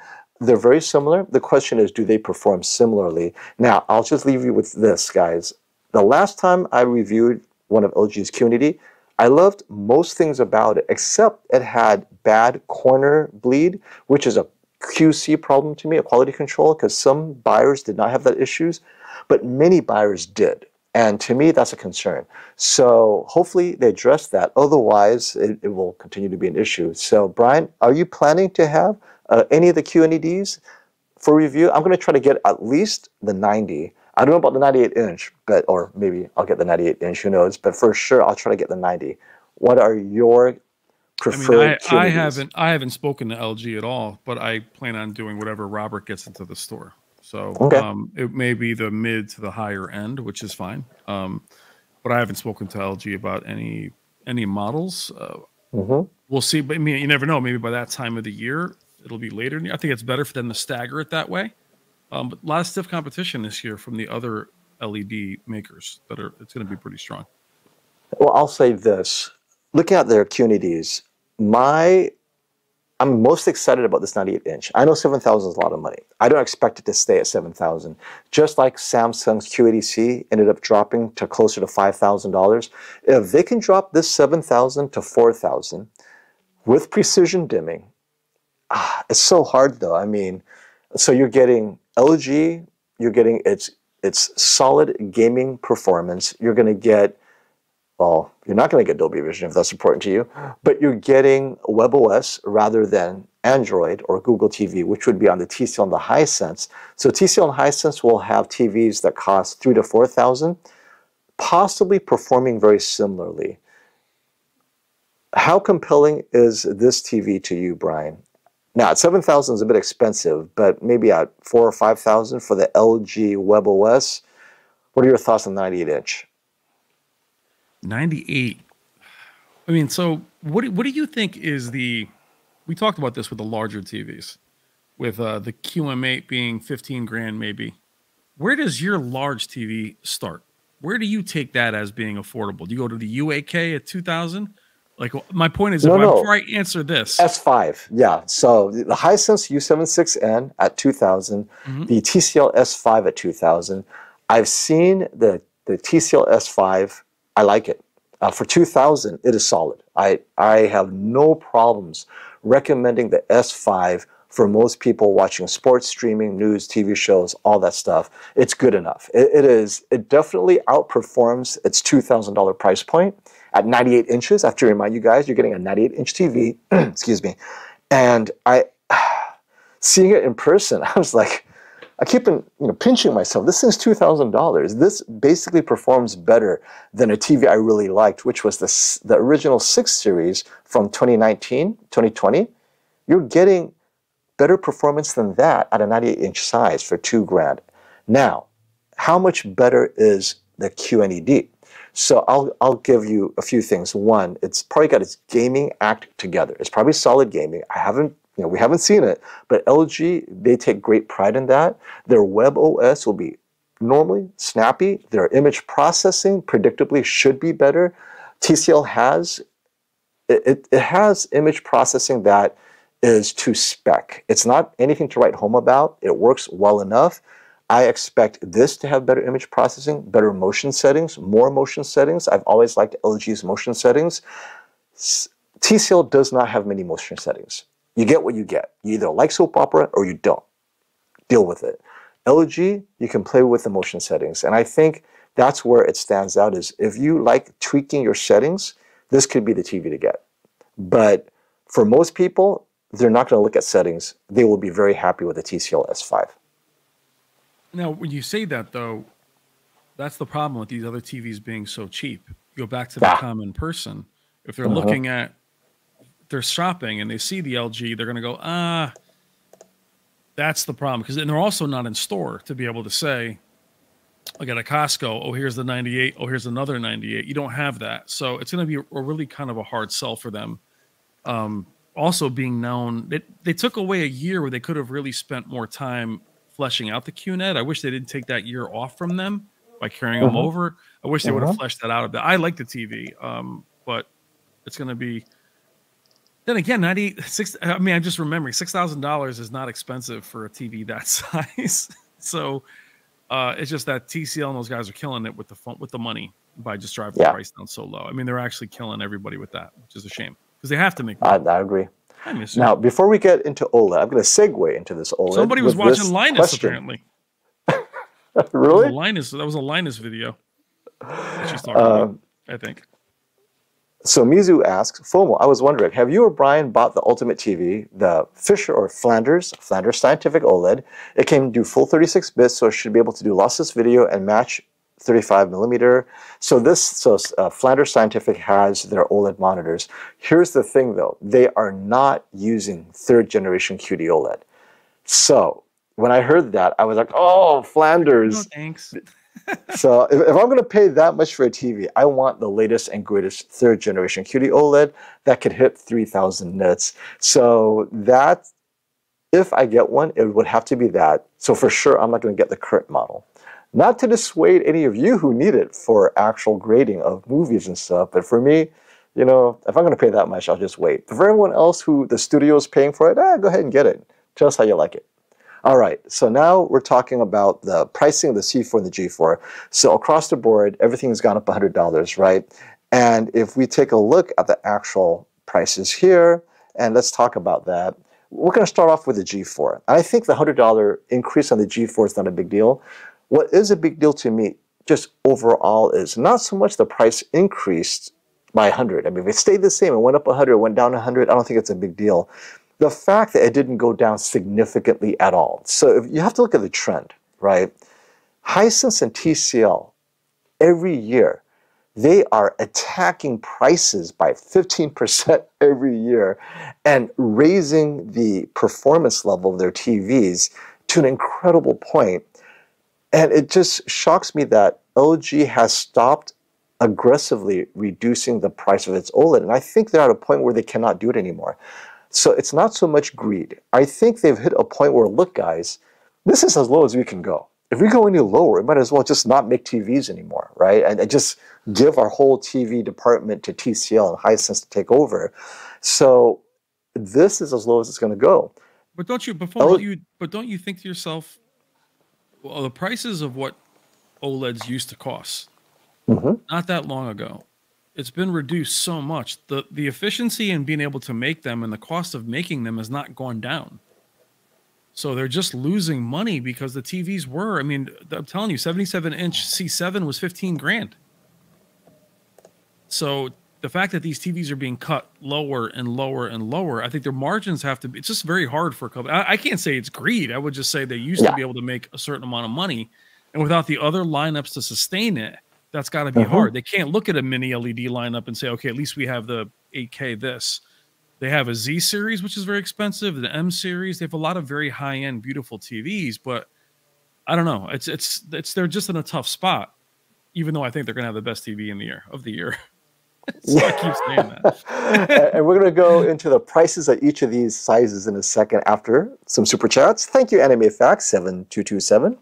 Speaker 1: They're very similar. The question is, do they perform similarly? Now, I'll just leave you with this, guys. The last time I reviewed one of LG's QNED, I loved most things about it, except it had bad corner bleed, which is a QC problem to me, a quality control, because some buyers did not have that issues, but many buyers did. And to me, that's a concern. So hopefully they address that. Otherwise, it, it will continue to be an issue. So Brian, are you planning to have uh, any of the QNEDs for review. I'm going to try to get at least the 90. I don't know about the 98 inch, but or maybe I'll get the 98 inch. Who knows? But for sure, I'll try to get the 90. What are your preferred?
Speaker 2: I, mean, I, I haven't I haven't spoken to LG at all, but I plan on doing whatever Robert gets into the store. So okay. um, it may be the mid to the higher end, which is fine. Um, but I haven't spoken to LG about any any models. Uh, mm-hmm. We'll see. But I mean, you never know. Maybe by that time of the year, it'll be later. I think it's better for them to stagger it that way. Um, but a lot of stiff competition this year from the other LED makers that are. It's going to be pretty strong.
Speaker 1: Well, I'll say this: looking at their QNEDs, my I'm most excited about this 98 inch. I know 7,000 is a lot of money. I don't expect it to stay at 7,000. Just like Samsung's Q80C ended up dropping to closer to $5,000. If they can drop this 7,000 to 4,000 with precision dimming, it's so hard though. I mean, so you're getting LG, you're getting its its solid gaming performance. You're going to get well, you're not going to get Dolby Vision if that's important to you, but you're getting WebOS rather than Android or Google TV, which would be on the TCL and the Hisense. So TCL and Hisense will have TVs that cost three to four thousand, possibly performing very similarly. How compelling is this TV to you, Brian? Now, at 7,000 is a bit expensive, but maybe at four or 5,000 for the LG WebOS. What are your thoughts on 98 inch?
Speaker 2: 98. I mean, so what, what do you think is the, we talked about this with the larger TVs, with uh, the QM8 being 15 grand maybe. Where does your large TV start? Where do you take that as being affordable? Do you go to the UAK at 2000? Like my point is, no, if no. I, before I answer this,
Speaker 1: S5, yeah. So the Hisense U76N at 2,000, mm-hmm. the TCL S5 at 2,000. I've seen the the TCL S5. I like it. Uh, for 2,000, it is solid. I I have no problems recommending the S5 for most people watching sports streaming, news, TV shows, all that stuff. It's good enough. it, it is. It definitely outperforms its $2,000 price point at 98 inches. I have to remind you guys, you're getting a 98 inch TV. excuse me. And I, seeing it in person, I was like, I keep you know, pinching myself. This thing's $2,000. This basically performs better than a TV I really liked, which was the, the original 6 series from 2019, 2020. You're getting better performance than that at a 98 inch size for two grand. Now, how much better is the QNED? So I'll, I'll give you a few things. One, it's probably got its gaming act together. It's probably solid gaming. I haven't, you know, we haven't seen it, but LG, they take great pride in that. Their web OS will be normally snappy. Their image processing predictably should be better. TCL has, it, it has image processing that is to spec. It's not anything to write home about. It works well enough. I expect this to have better image processing, better motion settings, more motion settings. I've always liked LG's motion settings. TCL does not have many motion settings. You get what you get. You either like soap opera or you don't. Deal with it. LG, you can play with the motion settings. And I think that's where it stands out is if you like tweaking your settings, this could be the TV to get. But for most people, they're not going to look at settings. They will be very happy with the TCL S5.
Speaker 2: Now, when you say that, though, that's the problem with these other TVs being so cheap. You go back to the ah. common person. If they're uh-huh. looking at, they're shopping and they see the LG, they're going to go, ah, that's the problem. Because then they're also not in store to be able to say, like at a Costco, oh, here's the 98, oh, here's another 98. You don't have that. So it's going to be a really kind of a hard sell for them. Um, also being known, they, they took away a year where they could have really spent more time fleshing out the QNED. I wish they didn't take that year off from them by carrying uh-huh. them over. I wish they uh-huh. would have fleshed that out a bit. I like the TV, um, but it's going to be. Then again, ninety six. I mean, I'm just remembering six thousand dollars is not expensive for a TV that size. so uh, it's just that TCL and those guys are killing it with the fun, with the money by just driving yeah. the price down so low. I mean, they're actually killing everybody with that, which is a shame because they have to make.
Speaker 1: Money. I, I agree. I miss now, before we get into OLED, I'm going to segue into this OLED.
Speaker 2: Somebody was watching Linus question. apparently.
Speaker 1: really?
Speaker 2: That Linus. That was a Linus video. She's talking um, about, I think.
Speaker 1: So Mizu asks, FOMO, I was wondering, have you or Brian bought the Ultimate TV, the Fisher or Flanders, Flanders Scientific OLED? It can do full 36 bits, so it should be able to do lossless video and match 35 millimeter. So this, so uh, Flanders Scientific has their OLED monitors. Here's the thing though, they are not using third generation QD OLED. So when I heard that, I was like, oh, Flanders.
Speaker 2: No, thanks.
Speaker 1: so if, if, I'm going to pay that much for a TV, I want the latest and greatest third generation QD OLED that could hit 3000 nits. So that, if I get one, it would have to be that. So for sure, I'm not going to get the current model. Not to dissuade any of you who need it for actual grading of movies and stuff, but for me, you know, if I'm going to pay that much, I'll just wait. But for everyone else who the studio is paying for it, eh, go ahead and get it. Tell us how you like it. All right, so now we're talking about the pricing of the C4 and the G4. So across the board, everything's gone up $100, right? And if we take a look at the actual prices here, and let's talk about that. We're going to start off with the G4. I think the $100 increase on the G4 is not a big deal. What is a big deal to me, just overall, is not so much the price increased by 100. I mean, if it stayed the same, it went up 100, it went down 100, I don't think it's a big deal. The fact that it didn't go down significantly at all. So if you have to look at the trend, right? Hisense and TCL, every year, they are attacking prices by 15% every year and raising the performance level of their TVs to an incredible point and it just shocks me that LG has stopped aggressively reducing the price of its OLED. And I think they're at a point where they cannot do it anymore. So it's not so much greed. I think they've hit a point where, look, guys, this is as low as we can go. If we go any lower, we might as well just not make TVs anymore, right? And, and just give our whole TV department to TCL and Hisense to take over. So this is as low as it's going to go.
Speaker 2: But don't you before L- you but don't you think to yourself well, the prices of what OLEDs used to cost mm-hmm. not that long ago. It's been reduced so much. The the efficiency in being able to make them and the cost of making them has not gone down. So they're just losing money because the TVs were, I mean, I'm telling you, 77 inch C7 was 15 grand. So the fact that these TVs are being cut lower and lower and lower, I think their margins have to be. It's just very hard for a company. I, I can't say it's greed. I would just say they used yeah. to be able to make a certain amount of money, and without the other lineups to sustain it, that's got to be uh-huh. hard. They can't look at a mini LED lineup and say, okay, at least we have the 8K this. They have a Z series, which is very expensive. The M series, they have a lot of very high end, beautiful TVs, but I don't know. It's it's it's they're just in a tough spot, even though I think they're going to have the best TV in the year of the year. so yeah. I keep saying
Speaker 1: that. and we're going to go into the prices of each of these sizes in a second after some super chats. Thank you, Anime Facts seven two two seven.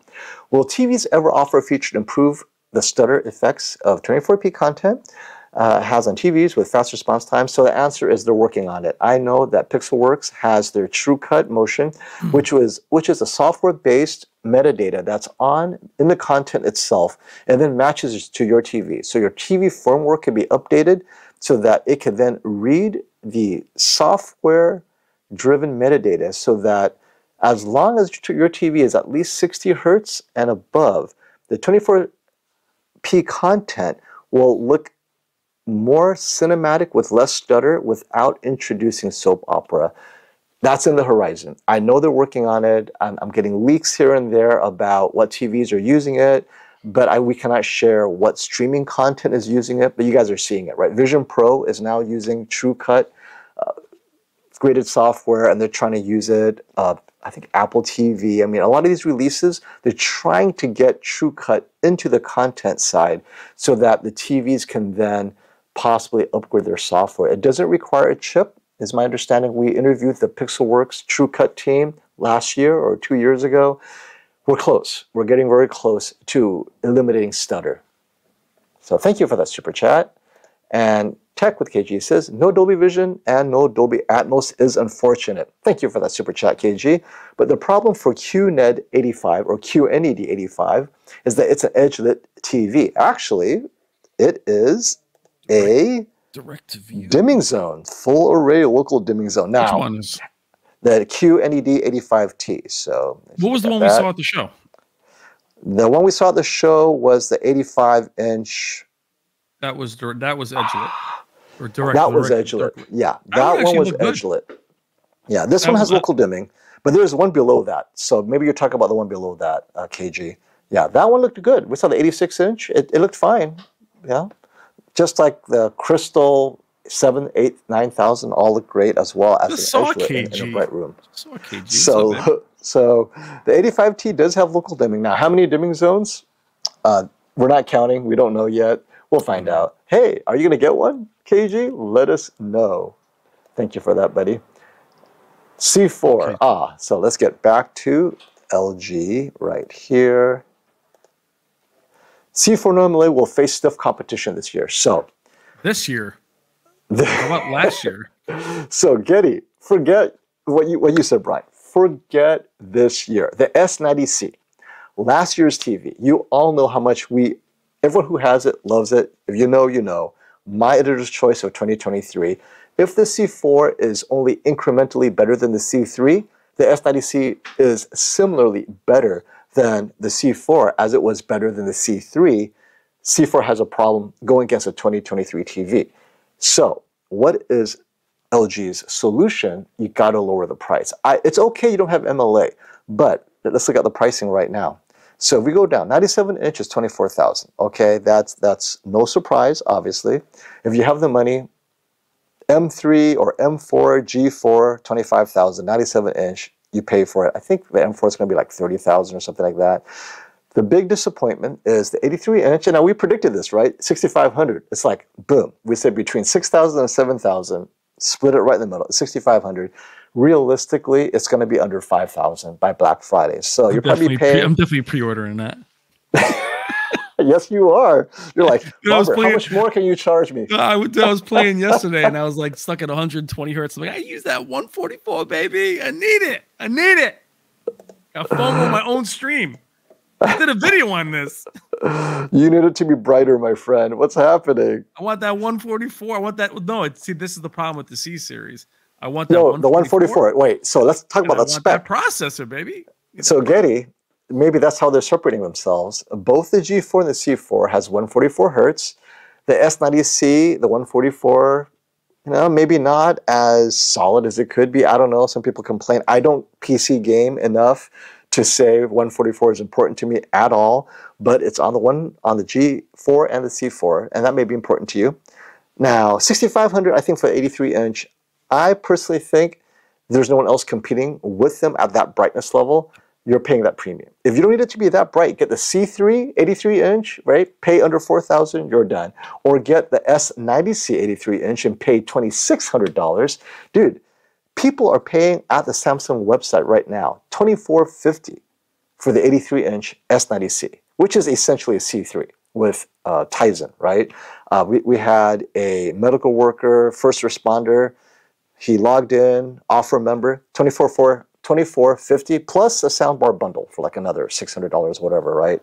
Speaker 1: Will TVs ever offer a feature to improve the stutter effects of 24p content? Uh, has on TVs with fast response times. So the answer is they're working on it. I know that Pixelworks has their TrueCut motion, mm-hmm. which was which is a software-based metadata that's on in the content itself and then matches to your TV. So your TV firmware can be updated so that it can then read the software driven metadata so that as long as your TV is at least 60 hertz and above, the 24p content will look more cinematic with less stutter without introducing soap opera. That's in the horizon. I know they're working on it. I'm, I'm getting leaks here and there about what TVs are using it, but I, we cannot share what streaming content is using it. But you guys are seeing it, right? Vision Pro is now using TrueCut uh, graded software, and they're trying to use it. Uh, I think Apple TV. I mean, a lot of these releases, they're trying to get TrueCut into the content side so that the TVs can then possibly upgrade their software. It doesn't require a chip, is my understanding. We interviewed the Pixelworks TrueCut team last year or two years ago. We're close. We're getting very close to eliminating stutter. So thank you for that super chat. And Tech with KG says, no Dolby Vision and no Dolby Atmos is unfortunate. Thank you for that super chat, KG. But the problem for QNED 85 or QNED 85 is that it's an edge-lit TV. Actually, it is a
Speaker 2: direct view
Speaker 1: dimming zone, full array local dimming zone. Now, Which one is the QNED 85T. So,
Speaker 2: what was the one that. we saw at the show?
Speaker 1: The one we saw at the show was the 85 inch.
Speaker 2: That was that was edgelit or direct.
Speaker 1: That was edgelit. Yeah, that one was edgelit. Yeah, this that one has local dimming, but there's one below that. So maybe you're talking about the one below that, uh, KG. Yeah, that one looked good. We saw the 86 inch. It, it looked fine. Yeah just like the crystal seven, eight, nine thousand all look great as well as
Speaker 2: the an edgelit
Speaker 1: in, in, a bright room.
Speaker 2: Saw KG.
Speaker 1: So, so the 85T does have local dimming. Now, how many dimming zones? Uh, we're not counting. We don't know yet. We'll find mm-hmm. out. Hey, are you going to get one, KG? Let us know. Thank you for that, buddy. C4. Okay. Ah, so let's get back to LG right here. C4 normally will face stiff competition this year. So
Speaker 2: this year, how about last year?
Speaker 1: so Getty, forget what you what you said, Brian. Forget this year. The S90C, last year's TV. You all know how much we, everyone who has it loves it. If you know, you know. My editor's choice of 2023. If the C4 is only incrementally better than the C3, the S90C is similarly better than the C4 as it was better than the C3, C4 has a problem going against a 2023 TV. So, what is LG's solution? You got to lower the price. I, it's okay you don't have MLA, but let's look at the pricing right now. So if we go down, 97 inches, 24,000. Okay, that's that's no surprise, obviously. If you have the money, M3 or M4, G4, 25,000, 97 inch, you pay for it. I think the M4 is going to be like 30,000 or something like that. The big disappointment is the 83 inch, and now we predicted this, right? 6,500. It's like, boom. We said between 6,000 and 7,000, split it right in the middle, 6,500. Realistically, it's going to be under 5,000 by Black Friday. So I'm you're probably paying. Pre-
Speaker 2: I'm definitely pre ordering that.
Speaker 1: yes, you are. You're like, Robert, playing, how much more can you charge me?
Speaker 2: I, I was playing yesterday and I was like stuck at 120 hertz. I'm like, I use that 144, baby. I need it. I need it. Got FOMO on my own stream. I did a video on this.
Speaker 1: You need it to be brighter, my friend. What's happening?
Speaker 2: I want that 144. I want that. No, see, this is the problem with the C series. I want that.
Speaker 1: No, 144. the 144. Wait, so let's talk about that spec.
Speaker 2: That processor, baby.
Speaker 1: So Getty, maybe that's how they're separating themselves. Both the G4 and the C4 has 144 hertz. The S90C, the 144, you know, maybe not as solid as it could be. I don't know. Some people complain. I don't PC game enough to say 144 is important to me at all, but it's on the one on the G4 and the C4, and that may be important to you. Now, 6500, I think for 83 inch, I personally think there's no one else competing with them at that brightness level you're paying that premium. If you don't need it to be that bright, get the C3 83 inch, right? Pay under 4000 you're done. Or get the S90C 83 inch and pay $2,600. Dude, people are paying at the Samsung website right now 2450 for the 83 inch S90C, which is essentially a C3 with uh, Tizen, right? Uh, we, we had a medical worker, first responder. He logged in, offer member, 24 for 2450 plus a soundbar bundle for like another $600, whatever, right?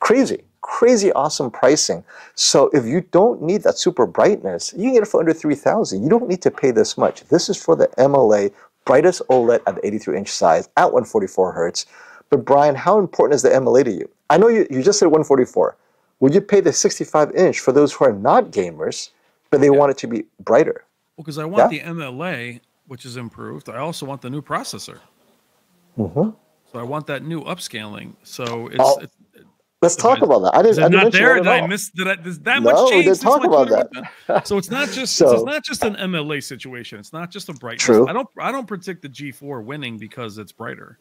Speaker 1: Crazy, crazy awesome pricing. So if you don't need that super brightness, you can get it for under 3000 You don't need to pay this much. This is for the MLA brightest OLED at the 83 inch size at 144 hertz. But Brian, how important is the MLA to you? I know you, you just said 144. Would you pay the 65 inch for those who are not gamers, but they yeah. want it to be brighter?
Speaker 2: Well, because I want yeah? the MLA, which is improved. I also want the new processor. Mm-hmm. So I want that new upscaling. So it's, oh, it's
Speaker 1: let's talk I, about that. I didn't. I didn't
Speaker 2: not there. Did I miss? Did I? That no, much change?
Speaker 1: Talk about
Speaker 2: that. so it's not just. so, it's not just an MLA situation. It's not just a brightness. True. I don't. I don't predict the G4 winning because it's brighter.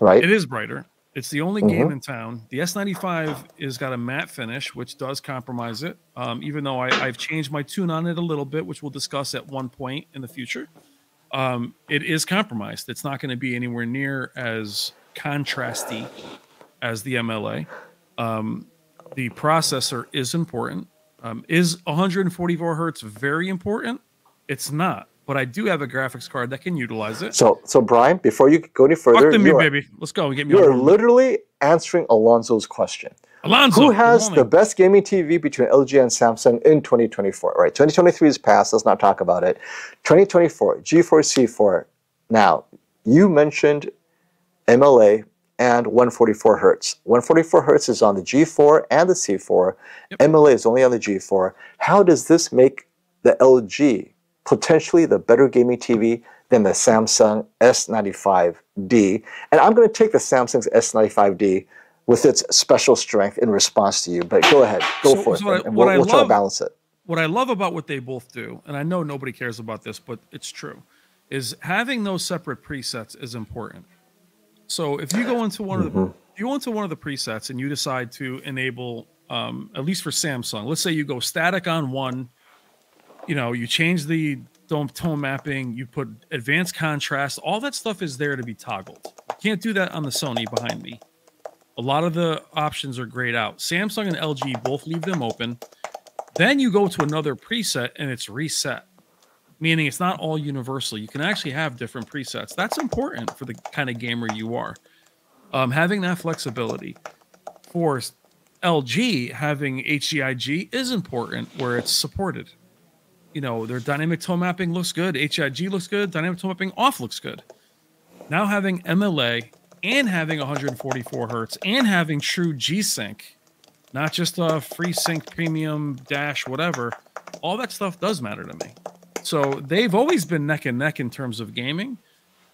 Speaker 1: Right.
Speaker 2: It is brighter. It's the only mm-hmm. game in town. The S95 is got a matte finish, which does compromise it. Um, even though I, have changed my tune on it a little bit, which we'll discuss at one point in the future. Um, it is compromised. It's not going to be anywhere near as contrasty as the MLA. Um, the processor is important. Um, is 144 hertz very important? It's not but I do have a graphics card that can utilize it.
Speaker 1: So, so Brian, before you go any further,
Speaker 2: Talk to me, baby. Let's go. Get me.
Speaker 1: You're literally answering Alonzo's question.
Speaker 2: Alonzo,
Speaker 1: who has the best gaming TV between LG and Samsung in 2024? Right, 2023 is past. Let's not talk about it. 2024, G4, C4. Now, you mentioned MLA and 144 hertz. 144 hertz is on the G4 and the C4. Yep. MLA is only on the G4. How does this make the LG potentially the better gaming TV than the Samsung S95D. And I'm going to take the Samsung's S95D with its special strength in response to you. But go ahead, go so, for so it, and, we'll, we'll try to balance it.
Speaker 2: What I love about what they both do, and I know nobody cares about this, but it's true, is having those separate presets is important. So if you go into one mm-hmm. of the mm-hmm. you go into one of the presets and you decide to enable, um, at least for Samsung, let's say you go static on one you know, you change the tone, tone mapping, you put advanced contrast, all that stuff is there to be toggled. You can't do that on the Sony behind me. A lot of the options are grayed out. Samsung and LG both leave them open. Then you go to another preset and it's reset, meaning it's not all universal. You can actually have different presets. That's important for the kind of gamer you are. Um, having that flexibility. For LG, having HGIG is important where it's supported you know, their dynamic tone mapping looks good, HGIG looks good, dynamic tone mapping off looks good. Now having MLA and having 144 hertz and having true G Sync, not just a FreeSync premium dash whatever, all that stuff does matter to me. So they've always been neck and neck in terms of gaming,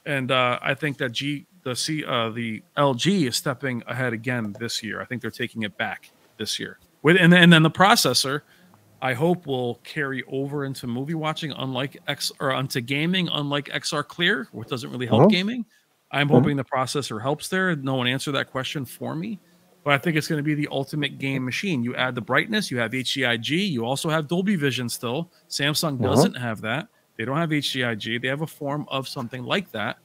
Speaker 2: and uh, I think that G the C uh, the LG is stepping ahead again this year. I think they're taking it back this year. With and then, and then the processor I hope will carry over into movie watching, unlike X or onto gaming, unlike XR Clear, which doesn't really help uh-huh. gaming. I'm hoping the processor helps there. No one answered that question for me, but I think it's going to be the ultimate game machine. You add the brightness, you have HGIG, you also have Dolby Vision still. Samsung uh-huh. doesn't have that. They don't have HGIG. They have a form of something like that.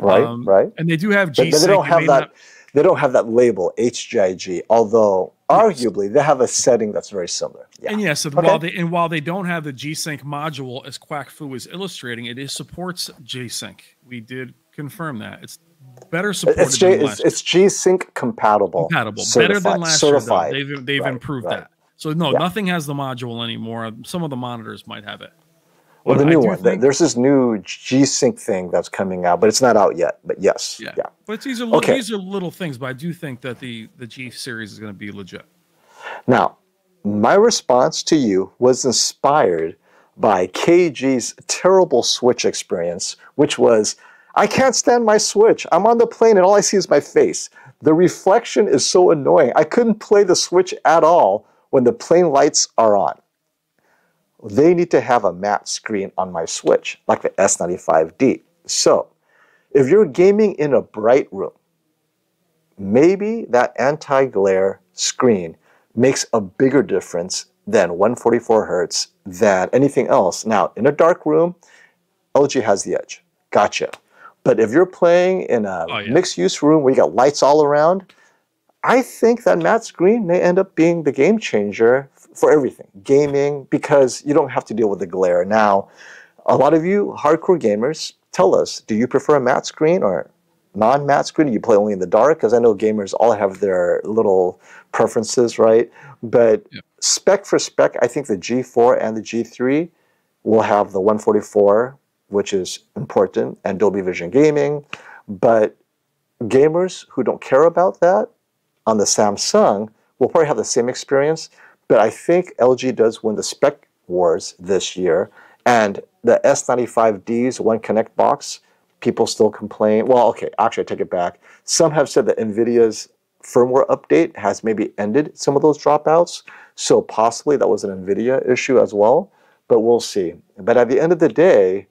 Speaker 1: Right, um, right.
Speaker 2: And they do have G.
Speaker 1: But they don't have that. Not, they don't have that label HGIG, although arguably they have a setting that's very similar.
Speaker 2: Yeah. And yes, okay. while they and while they don't have the G-Sync module as Quack Fu is illustrating, it is supports G-Sync. We did confirm that. It's better supported
Speaker 1: it's, G, it's, it's G-Sync compatible.
Speaker 2: Compatible. Better than last certified. year. Though. They've they've right, improved right. that. So no, yeah. nothing has the module anymore. Some of the monitors might have it.
Speaker 1: Well, the new one. Think, There's this new G Sync thing that's coming out, but it's not out yet. But yes, yeah. yeah.
Speaker 2: But these are okay. these are little things. But I do think that the the G series is going to be legit.
Speaker 1: Now, my response to you was inspired by KG's terrible Switch experience, which was, I can't stand my Switch. I'm on the plane and all I see is my face. The reflection is so annoying. I couldn't play the Switch at all when the plane lights are on they need to have a matte screen on my Switch, like the S95D. So, if you're gaming in a bright room, maybe that anti-glare screen makes a bigger difference than 144 hertz than anything else. Now, in a dark room, LG has the edge. Gotcha. But if you're playing in a oh, yeah. mixed use room where you got lights all around, I think that matte screen may end up being the game changer for everything gaming because you don't have to deal with the glare. Now, a lot of you hardcore gamers tell us do you prefer a matte screen or non matte screen? You play only in the dark? Because I know gamers all have their little preferences, right? But yeah. spec for spec, I think the G4 and the G3 will have the 144, which is important, and Dolby Vision gaming. But gamers who don't care about that on the Samsung will probably have the same experience. But I think LG does win the spec wars this year. And the S95D's One Connect box, people still complain. Well, okay, actually, I take it back. Some have said that NVIDIA's firmware update has maybe ended some of those dropouts. So possibly that was an NVIDIA issue as well. But we'll see. But at the end of the day,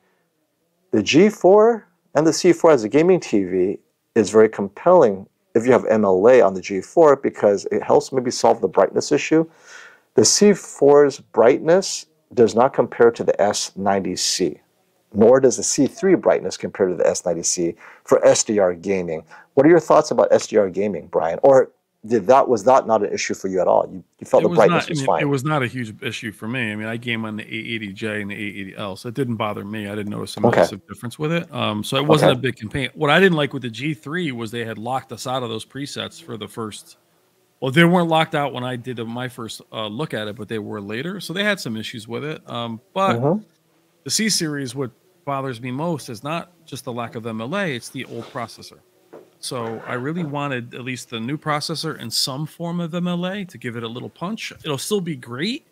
Speaker 1: the G4 and the C4 as a gaming TV is very compelling if you have MLA on the G4 because it helps maybe solve the brightness issue. The C4's brightness does not compare to the S90C, nor does the C3 brightness compare to the S90C for SDR gaming. What are your thoughts about SDR gaming, Brian? Or did that was that not an issue for you at all? You, you felt it the was brightness not, was
Speaker 2: I mean,
Speaker 1: fine.
Speaker 2: It was not a huge issue for me. I mean, I game on the A80J and the A80L, so it didn't bother me. I didn't notice a okay. massive difference with it. Um, so it wasn't okay. a big campaign. What I didn't like with the G3 was they had locked us out of those presets for the first. Well, they weren't locked out when I did my first uh, look at it, but they were later. So they had some issues with it. Um, but uh-huh. the C series, what bothers me most is not just the lack of MLA; it's the old processor. So I really wanted at least the new processor and some form of MLA to give it a little punch. It'll still be great,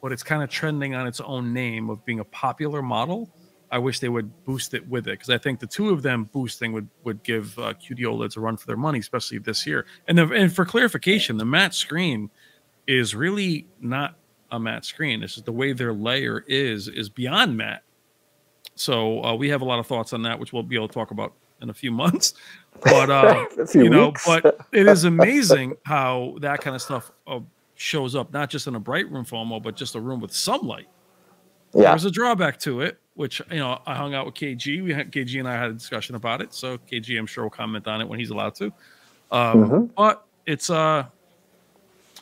Speaker 2: but it's kind of trending on its own name of being a popular model. I wish they would boost it with it because I think the two of them boosting would would give uh, QD OLEDs a run for their money, especially this year. And the, and for clarification, the matte screen is really not a matte screen. This is the way their layer is is beyond matte. So uh, we have a lot of thoughts on that, which we'll be able to talk about in a few months. But uh, you know, weeks. but it is amazing how that kind of stuff uh, shows up, not just in a bright room FOMO, but just a room with some light. Yeah. There's a drawback to it, which you know, I hung out with KG. We had KG and I had a discussion about it. So KG, I'm sure will comment on it when he's allowed to. Um, mm-hmm. But it's uh,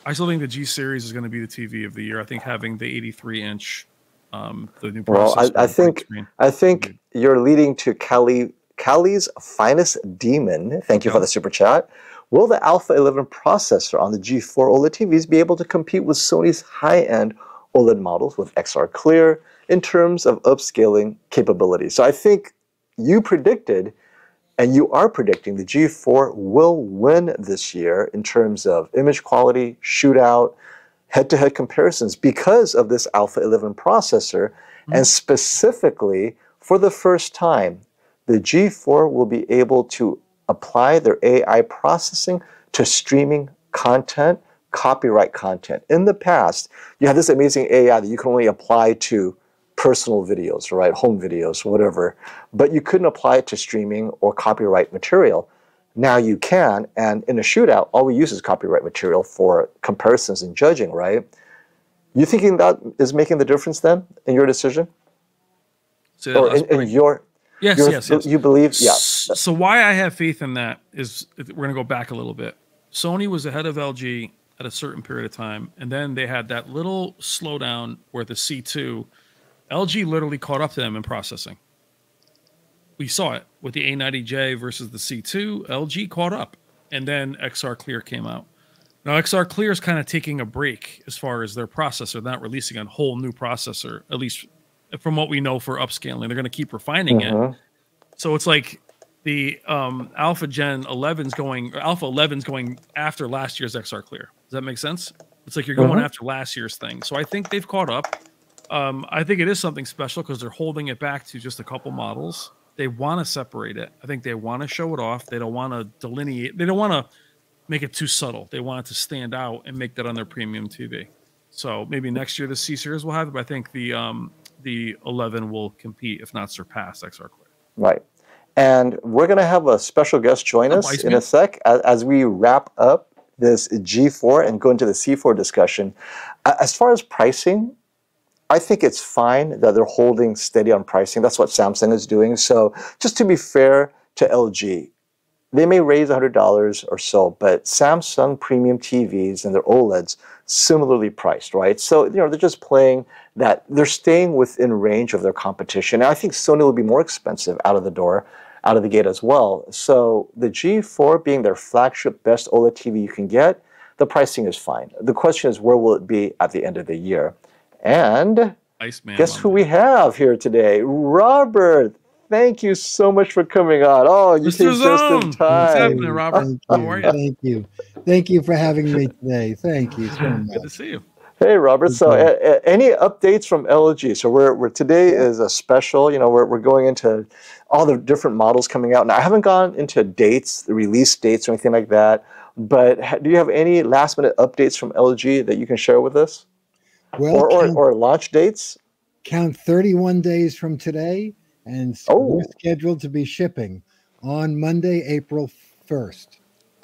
Speaker 2: I still think the G series is going to be the TV of the year. I think having the 83 inch, um, the new
Speaker 1: well, I, I think I think you're leading to Kelly Cali's finest demon, thank you for the super chat. Will the Alpha 11 processor on the G4 OLED TVs be able to compete with Sony's high end OLED models with XR Clear in terms of upscaling capability? So I think you predicted and you are predicting the G4 will win this year in terms of image quality, shootout, head to head comparisons because of this Alpha 11 processor, mm-hmm. and specifically for the first time the G4 will be able to apply their AI processing to streaming content, copyright content. In the past, you had this amazing AI that you can only apply to personal videos, right? Home videos, whatever. But you couldn't apply it to streaming or copyright material. Now you can, and in a shootout, all we use is copyright material for comparisons and judging, right? You thinking that is making the difference then in your decision?
Speaker 2: So or in, in your Yes, yes, yes.
Speaker 1: You believe, yeah.
Speaker 2: So why I have faith in that is we're going to go back a little bit. Sony was ahead of LG at a certain period of time, and then they had that little slowdown where the C2, LG literally caught up to them in processing. We saw it with the A90J versus the C2. LG caught up, and then XR Clear came out. Now XR Clear is kind of taking a break as far as their processor, not releasing a whole new processor, at least from what we know for upscaling. They're going to keep refining it. So it's like the um, Alpha Gen 11's going, Alpha 11's going after last year's XR Clear. Does that make sense? It's like you're going uh-huh. after last year's thing. So I think they've caught up. Um, I think it is something special because they're holding it back to just a couple models. They want to separate it. I think they want to show it off. They don't want to delineate. They don't want to make it too subtle. They want it to stand out and make that on their premium TV. So maybe next year the C series will have it. But I think the um, the 11 will compete, if not surpass XR Clear.
Speaker 1: Right. And we're going to have a special guest join us in a sec as, as we wrap up this G4 and go into the C4 discussion. As far as pricing, I think it's fine that they're holding steady on pricing. That's what Samsung is doing. So just to be fair to LG, they may raise $100 or so, but Samsung premium TVs and their OLEDs similarly priced, right? So, you know, they're just playing that, they're staying within range of their competition. And I think Sony will be more expensive out of the door, out of the gate as well. So the G4 being their flagship best OLED TV you can get, the pricing is fine. The question is, where will it be at the end of the year? And
Speaker 2: Iceman
Speaker 1: guess who we have here today? Robert thank you so much for coming on. Oh, you Mr. came Zohn. just in time. What's
Speaker 2: happening, Robert?
Speaker 3: Thank How are you? Thank you. Thank you for having me today. Thank you so
Speaker 2: much. Good to see you.
Speaker 1: Hey Robert, so uh, any updates from LG? So we're, we're today is a special. You know, we're, we're going into all the different models coming out. Now I haven't gone into dates, the release dates, or anything like that. But do you have any last minute updates from LG that you can share with us? Well, or, or, count, or launch dates?
Speaker 3: Count 31 days from today and oh. we're scheduled to be shipping on Monday, April 1st.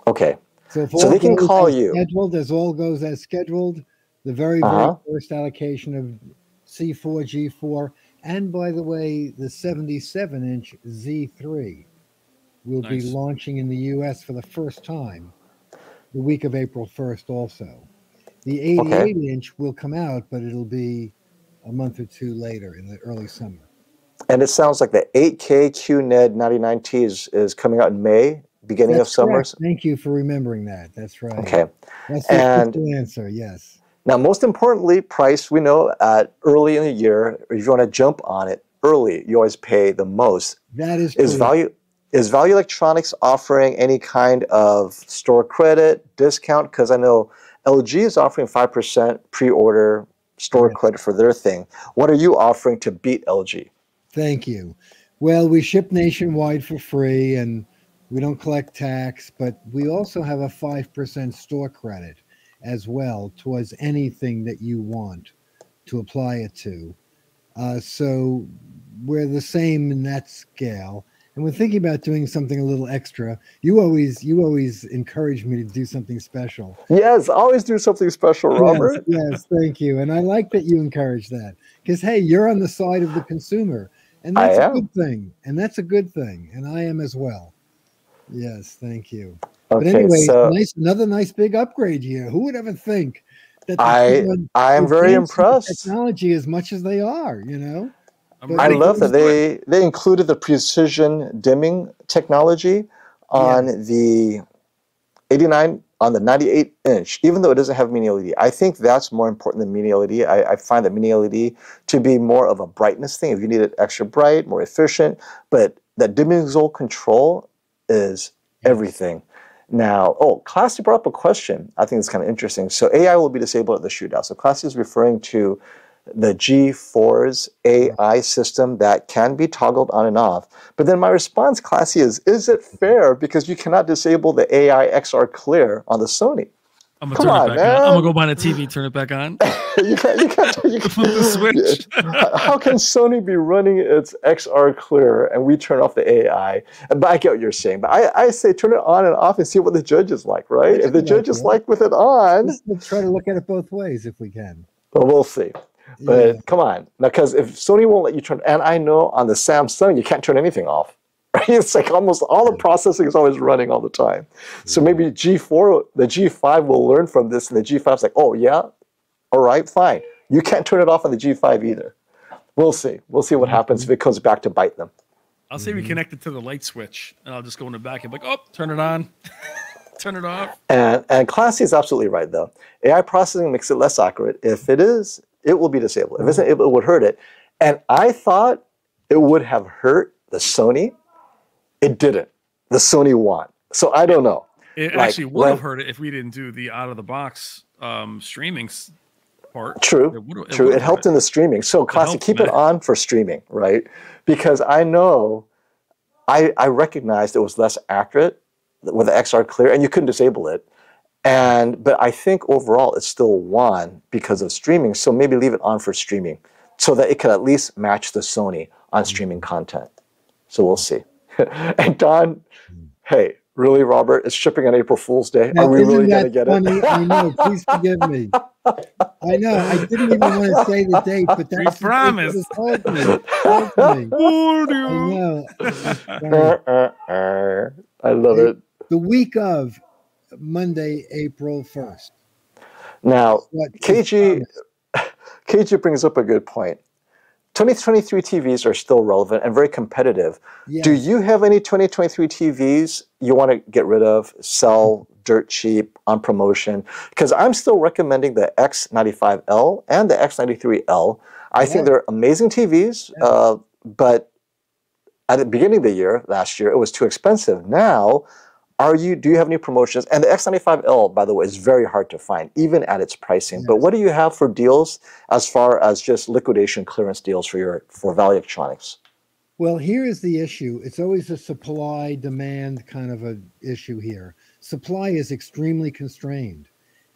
Speaker 1: Okay.
Speaker 3: So, so they can call you. Scheduled as all goes as scheduled, the very, uh-huh. very first allocation of C4, G4, and by the way, the 77 inch Z3 will nice. be launching in the US for the first time the week of April 1st, also. The 88 okay. inch will come out, but it'll be a month or two later in the early summer.
Speaker 1: And it sounds like the 8K QNED 99T is, is coming out in May, beginning That's of summer.
Speaker 3: Thank you for remembering that. That's right.
Speaker 1: Okay.
Speaker 3: That's the and answer. Yes.
Speaker 1: Now, most importantly, price we know at early in the year. If you want to jump on it early, you always pay the most.
Speaker 3: That is
Speaker 1: is value. Is Value Electronics offering any kind of store credit discount? Because I know LG is offering five percent pre-order store credit for their thing. What are you offering to beat LG?
Speaker 3: Thank you. Well, we ship nationwide for free and we don't collect tax, but we also have a 5% store credit as well towards anything that you want to apply it to. Uh, so we're the same in that scale. And we're thinking about doing something a little extra. You always you always encourage me to do something special.
Speaker 1: Yes, always do something special, Robert.
Speaker 3: Yes, yes thank you. And I like that you encourage that. Because hey, you're on the side of the consumer. And that's a good thing. And that's a good thing. And I am as well. Yes, thank you. Okay, but anyway, so nice another nice big upgrade here. Who would ever think
Speaker 1: that I I am very impressed.
Speaker 3: Technology as much as they are, you know.
Speaker 1: I love that they they included the precision dimming technology on yeah. the 89 on the 98 inch, even though it doesn't have mini LED, I think that's more important than mini LED. I, I, find that mini LED to be more of a brightness thing. If you need it extra bright, more efficient, but that dimming zone control is everything. Now, oh, Classy brought up a question. I think it's kind of interesting. So AI will be disabled at the shootout. So Classy is referring to the G4's AI system that can be toggled on and off. But then my response, Classy, is is it fair because you cannot disable the AI XR Clear on the Sony?
Speaker 2: I'm gonna Come turn on, it back man. on. I'm gonna go buy the TV, turn it back on.
Speaker 1: you can't, you can't, you can't flip the switch. How can Sony be running its XR Clear and we turn off the AI? But I get what you're saying. But I, I say turn it on and off and see what the judge is like, right? If the judge is like with it on,
Speaker 3: let's try to look at it both ways if we can.
Speaker 1: Well, we'll see. But yeah. come on, Now, because if Sony won't let you turn, and I know on the Samsung you can't turn anything off. Right? It's like almost all the processing is always running all the time. So maybe G4, the G5 will learn from this, and the G5 is like, oh yeah, all right, fine. You can't turn it off on the G5 either. We'll see. We'll see what happens if it comes back to bite them.
Speaker 2: I'll say we mm-hmm. connect it to the light switch, and I'll just go in the back and be like, oh, turn it on. turn it off.
Speaker 1: And and Classy is absolutely right though. AI processing makes it less accurate. If it is, it will be disabled. If it's, it would hurt it. And I thought it would have hurt the Sony. It didn't. The Sony won. So I don't know.
Speaker 2: It like, actually would have hurt it if we didn't do the out of the box um, streaming part.
Speaker 1: True. It it true. It helped it. in the streaming. So Classy, keep it on for streaming, right? Because I know I I recognized it was less accurate with the XR clear, and you couldn't disable it. And but I think overall it's still won because of streaming. So maybe leave it on for streaming so that it can at least match the Sony on mm-hmm. streaming content. So we'll see. and Don, hey, really, Robert? It's shipping on April Fool's Day. Now, Are we really going to get funny? it?
Speaker 3: I know. Please forgive me. I know. I didn't even want to say the date, but that's
Speaker 2: we promised.
Speaker 3: Told me. Told me.
Speaker 1: I know. I love it.
Speaker 3: The week of Monday, April first.
Speaker 1: Now, KG, KG brings up a good point. 2023 TVs are still relevant and very competitive. Do you have any 2023 TVs you want to get rid of, sell dirt cheap on promotion? Because I'm still recommending the X95L and the X93L. I yeah. think they're amazing TVs, yeah. uh, but at the beginning of the year, last year, it was too expensive. Now, are you? Do you have any promotions? And the X95L, by the way, is very hard to find, even at its pricing. Yes. But what do you have for deals as far as just liquidation clearance deals for your for Value Electronics?
Speaker 3: Well, here is the issue. It's always a supply demand kind of a issue here. Supply is extremely constrained.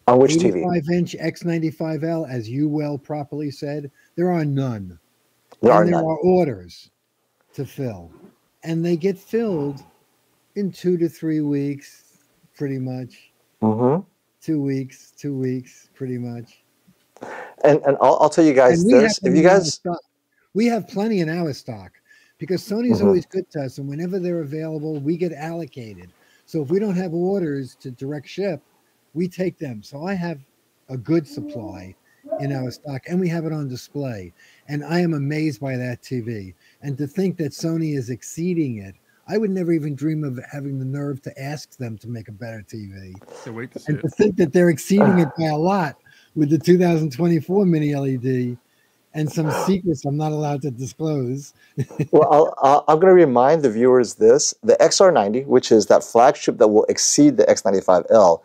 Speaker 1: On which 85 TV?
Speaker 3: 5 inch X95L, as you well properly said, there are none.
Speaker 1: There and
Speaker 3: are
Speaker 1: there
Speaker 3: none. are orders to fill, and they get filled in two to three weeks, pretty much.
Speaker 1: Mm-hmm.
Speaker 3: Two weeks, two weeks, pretty much.
Speaker 1: And and I'll, I'll tell you guys this: if you guys,
Speaker 3: we have plenty in our stock because Sony's mm-hmm. always good to us, and whenever they're available, we get allocated. So if we don't have orders to direct ship, we take them. So I have a good supply in our stock, and we have it on display. And I am amazed by that TV. And to think that Sony is exceeding it I would never even dream of having the nerve to ask them to make a better TV.
Speaker 2: Can't wait to
Speaker 3: see and it. to think that they're exceeding ah. it by a lot with the 2024 mini LED and some ah. secrets I'm not allowed to disclose.
Speaker 1: well, i am going to remind the viewers this: the XR90, which is that flagship that will exceed the X95L,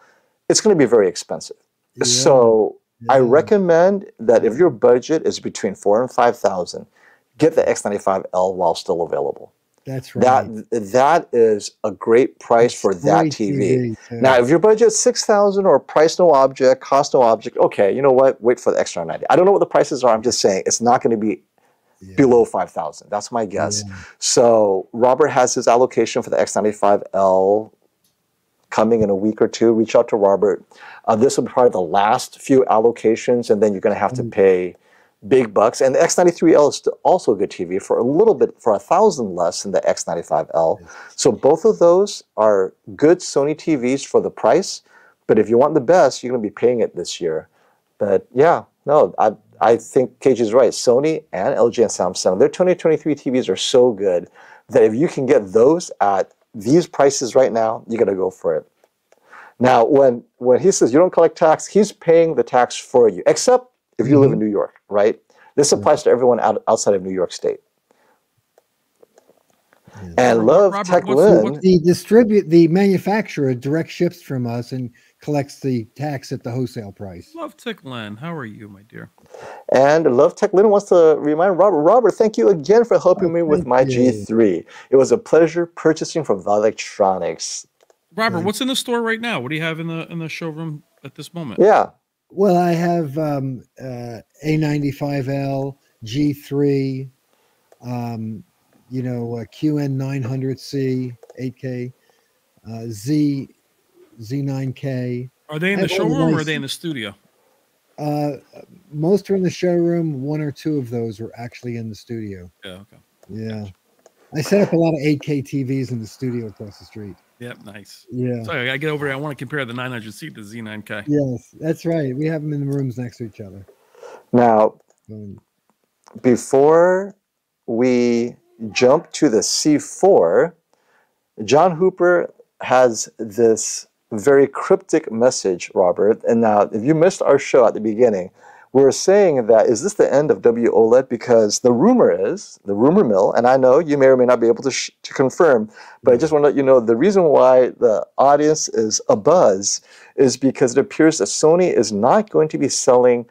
Speaker 1: it's going to be very expensive. Yeah. So yeah. I recommend that if your budget is between four and five thousand, get the X95L while still available.
Speaker 3: That's right.
Speaker 1: That that is a great price That's for that TV. TV now, if your budget is six thousand or price no object, cost no object, okay, you know what? Wait for the XR90. I don't know what the prices are. I'm just saying it's not going to be yeah. below five thousand. That's my guess. Yeah. So Robert has his allocation for the X95L coming in a week or two. Reach out to Robert. Uh, this will be probably the last few allocations, and then you're going to have to mm. pay big bucks. And the X93L is also a good TV for a little bit, for a thousand less than the X95L. So both of those are good Sony TVs for the price. But if you want the best, you're going to be paying it this year. But yeah, no, I, I think KG is right. Sony and LG and Samsung, their 2023 TVs are so good that if you can get those at these prices right now, you got to go for it. Now, when when he says you don't collect tax, he's paying the tax for you, except if you mm-hmm. live in New York, right? This mm-hmm. applies to everyone out, outside of New York State. And Love Robert, Tech Lin,
Speaker 3: the distribute the manufacturer direct ships from us and collects the tax at the wholesale price.
Speaker 2: Love Tech Lin, how are you, my dear?
Speaker 1: And Love Tech Lin wants to remind Robert. Robert, thank you again for helping oh, me with my you. G3. It was a pleasure purchasing from Value Electronics.
Speaker 2: Robert, what's in the store right now? What do you have in the in the showroom at this moment?
Speaker 1: Yeah,
Speaker 3: well, I have um, uh, A95L, G3, um, you know, uh, QN900C, 8K, uh, Z, Z9K.
Speaker 2: Are they in the showroom nice, or are they in the studio?
Speaker 3: Uh, most are in the showroom. One or two of those are actually in the studio.
Speaker 2: Yeah. Okay.
Speaker 3: Yeah. I set up a lot of 8K TVs in the studio across the street.
Speaker 2: Yep, nice.
Speaker 3: Yeah.
Speaker 2: So I get over here. I want to compare the 900C to the Z9K.
Speaker 3: Yes, that's right. We have them in the rooms next to each other.
Speaker 1: Now, um, before we jump to the C4, John Hooper has this very cryptic message, Robert. And now, if you missed our show at the beginning, we were saying that is this the end of WOLED? Because the rumor is, the rumor mill, and I know you may or may not be able to, sh- to confirm, but I mm-hmm. just want to let you know the reason why the audience is a buzz is because it appears that Sony is not going to be selling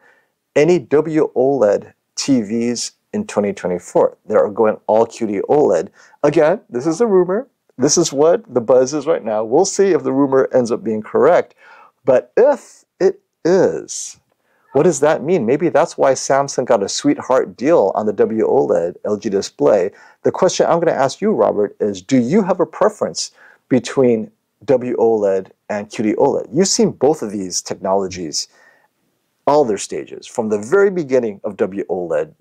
Speaker 1: any WOLED TVs in 2024. They're going all QD OLED. Again, this is a rumor. This is what the buzz is right now. We'll see if the rumor ends up being correct. But if it is, what does that mean? Maybe that's why Samsung got a sweetheart deal on the WOLED LG display. The question I'm going to ask you, Robert, is do you have a preference between WOLED and QD OLED? You've seen both of these technologies, all their stages, from the very beginning of WOLED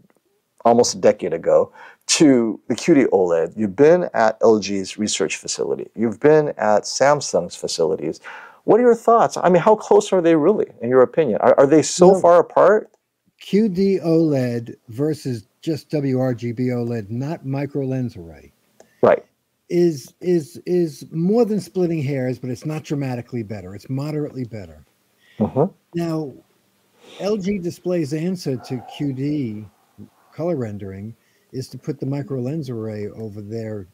Speaker 1: almost a decade ago to the QD OLED. You've been at LG's research facility. You've been at Samsung's facilities. What are your thoughts? I mean, how close are they really, in your opinion? Are, are they so well, far apart?
Speaker 3: QD OLED versus just WRGB OLED, not micro lens array.
Speaker 1: Right.
Speaker 3: Is is is more than splitting hairs, but it's not dramatically better. It's moderately better. Uh-huh. Now, LG Display's answer to QD color rendering is to put the micro lens array over their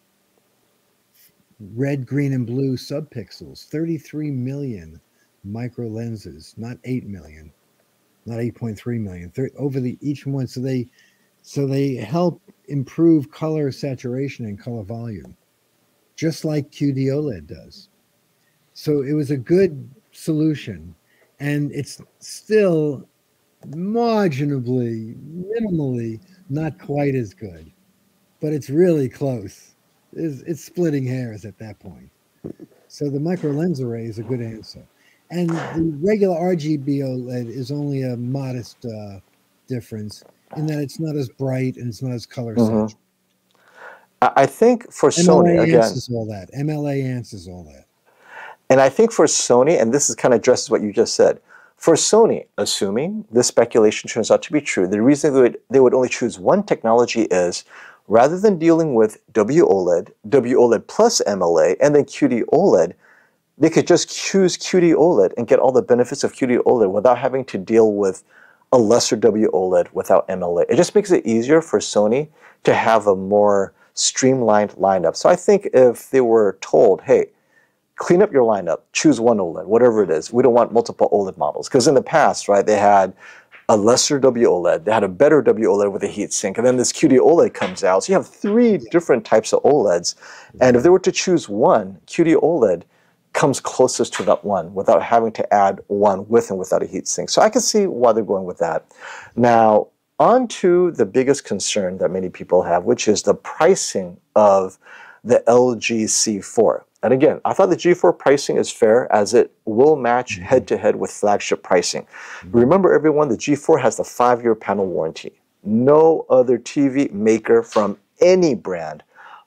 Speaker 3: red, green, and blue subpixels. 33 million micro lenses, not 8 million, not 8.3 million. over the each one, so they so they help improve color saturation and color volume, just like QD OLED does. So it was a good solution, and it's still marginally, minimally not quite as good, but it's really close. It's, it's splitting hairs at that point. So the micro lens array is a good answer. And the regular RGB OLED is only a modest uh, difference in that it's not as bright and it's not as color mm-hmm.
Speaker 1: I think for
Speaker 3: MLA
Speaker 1: Sony
Speaker 3: again, answers all that. MLA answers all that.
Speaker 1: And I think for Sony, and this is kind of addresses what you just said. For Sony, assuming this speculation turns out to be true, the reason they would, they would only choose one technology is rather than dealing with WOLED, WOLED plus MLA, and then QD OLED, they could just choose QD OLED and get all the benefits of QD OLED without having to deal with a lesser WOLED without MLA. It just makes it easier for Sony to have a more streamlined lineup. So I think if they were told, hey, clean up your lineup, choose one OLED, whatever it is. We don't want multiple OLED models. Because in the past, right, they had a lesser WOLED, they had a better WOLED with a heatsink, and then this QD OLED comes out. So you have three different types of OLEDs. And if they were to choose one, QD OLED comes closest to that one without having to add one with and without a heatsink. So I can see why they're going with that. Now, on to the biggest concern that many people have, which is the pricing of the LG C4. And again, I thought the G4 pricing is fair as it will match head to head with flagship pricing. Mm-hmm. Remember, everyone, the G4 has the five year panel warranty. No other TV maker from any brand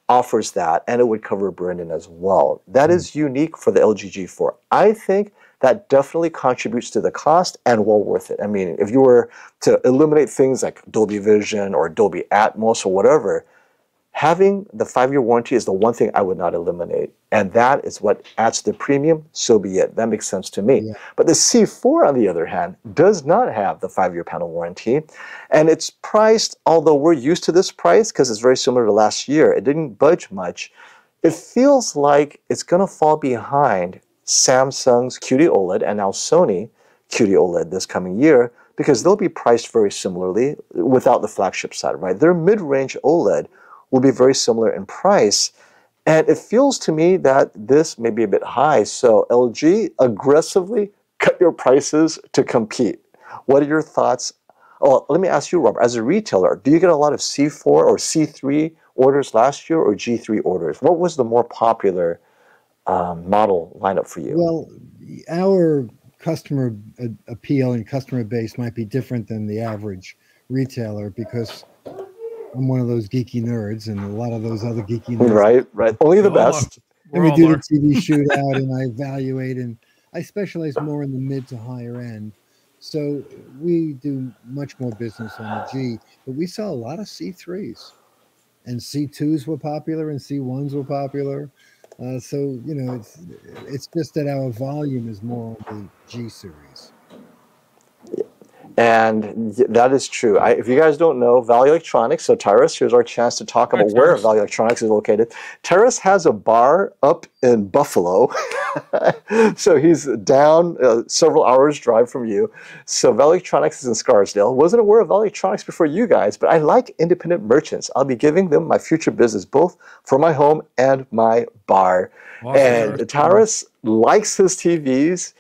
Speaker 1: offers that, and it would cover burn-in as well. That mm-hmm. unique for the LG G4. I think that definitely contributes to the cost and well worth it. I mean, if you were to eliminate things like Dolby Vision or Dolby Atmos or whatever, having the five-year warranty is the one thing I would not eliminate. And that is what adds to the premium, so be it. That makes sense to me. Yeah. But the C4, on the other hand, does not have the five-year panel warranty. And it's priced, although we're used to this price because it's very similar to last year, it didn't budge much. It feels like it's going to fall behind Samsung's QD OLED and now Sony QD OLED this coming year because they'll be priced very similarly without the flagship side, right? Their mid-range OLED will be very similar in price. And it feels to me that this may be a bit high. So LG aggressively cut your prices to compete. What are your thoughts? Oh, let me ask you, Robert, as a retailer, do you get a lot of C4 or C3 orders last year or G3 orders? What was the more popular um, model lineup for you?
Speaker 3: Well, our customer appeal and customer base might be different than the average retailer because I'm one of those geeky nerds, and a lot of those other geeky nerds.
Speaker 1: Right, right. Only the best.
Speaker 3: And we do the TV shootout, and I evaluate, and I specialize more in the mid to higher end. So we do much more business on the G, but we saw a lot of C3s, and C2s were popular, and C1s were popular. Uh, so you know, it's it's just that our volume is more on the G series.
Speaker 1: And that is true. I, if you guys don't know, Value Electronics, so Tyrus, here's our chance to talk about where Value Electronics is located. Tyrus has a bar up in Buffalo. so he's down uh, several hours drive from you. So Value Electronics is in Scarsdale. Wasn't aware of Value Electronics before you guys, but I like independent merchants. I'll be giving them my future business, both for my home and my bar. Wow, and Tyrus likes his TVs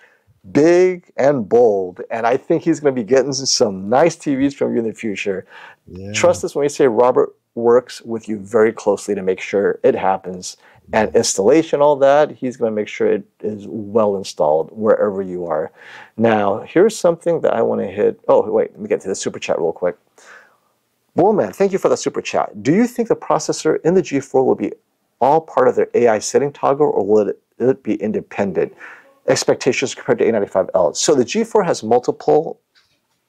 Speaker 1: big and bold. And I think he's going to be getting some nice TVs from you in the future. Yeah. Trust us when we say Robert works with you very closely to make sure it happens. And installation, all that, he's going to make sure it is well installed wherever you are. Now, here's something that I want to hit. Oh, wait, let me get to the super chat real quick. Bullman, thank you for the super chat. Do you think the processor in the G4 will be all part of their AI setting toggle or will it, will it be independent? Expectations compared to A95L. So the G4 has multiple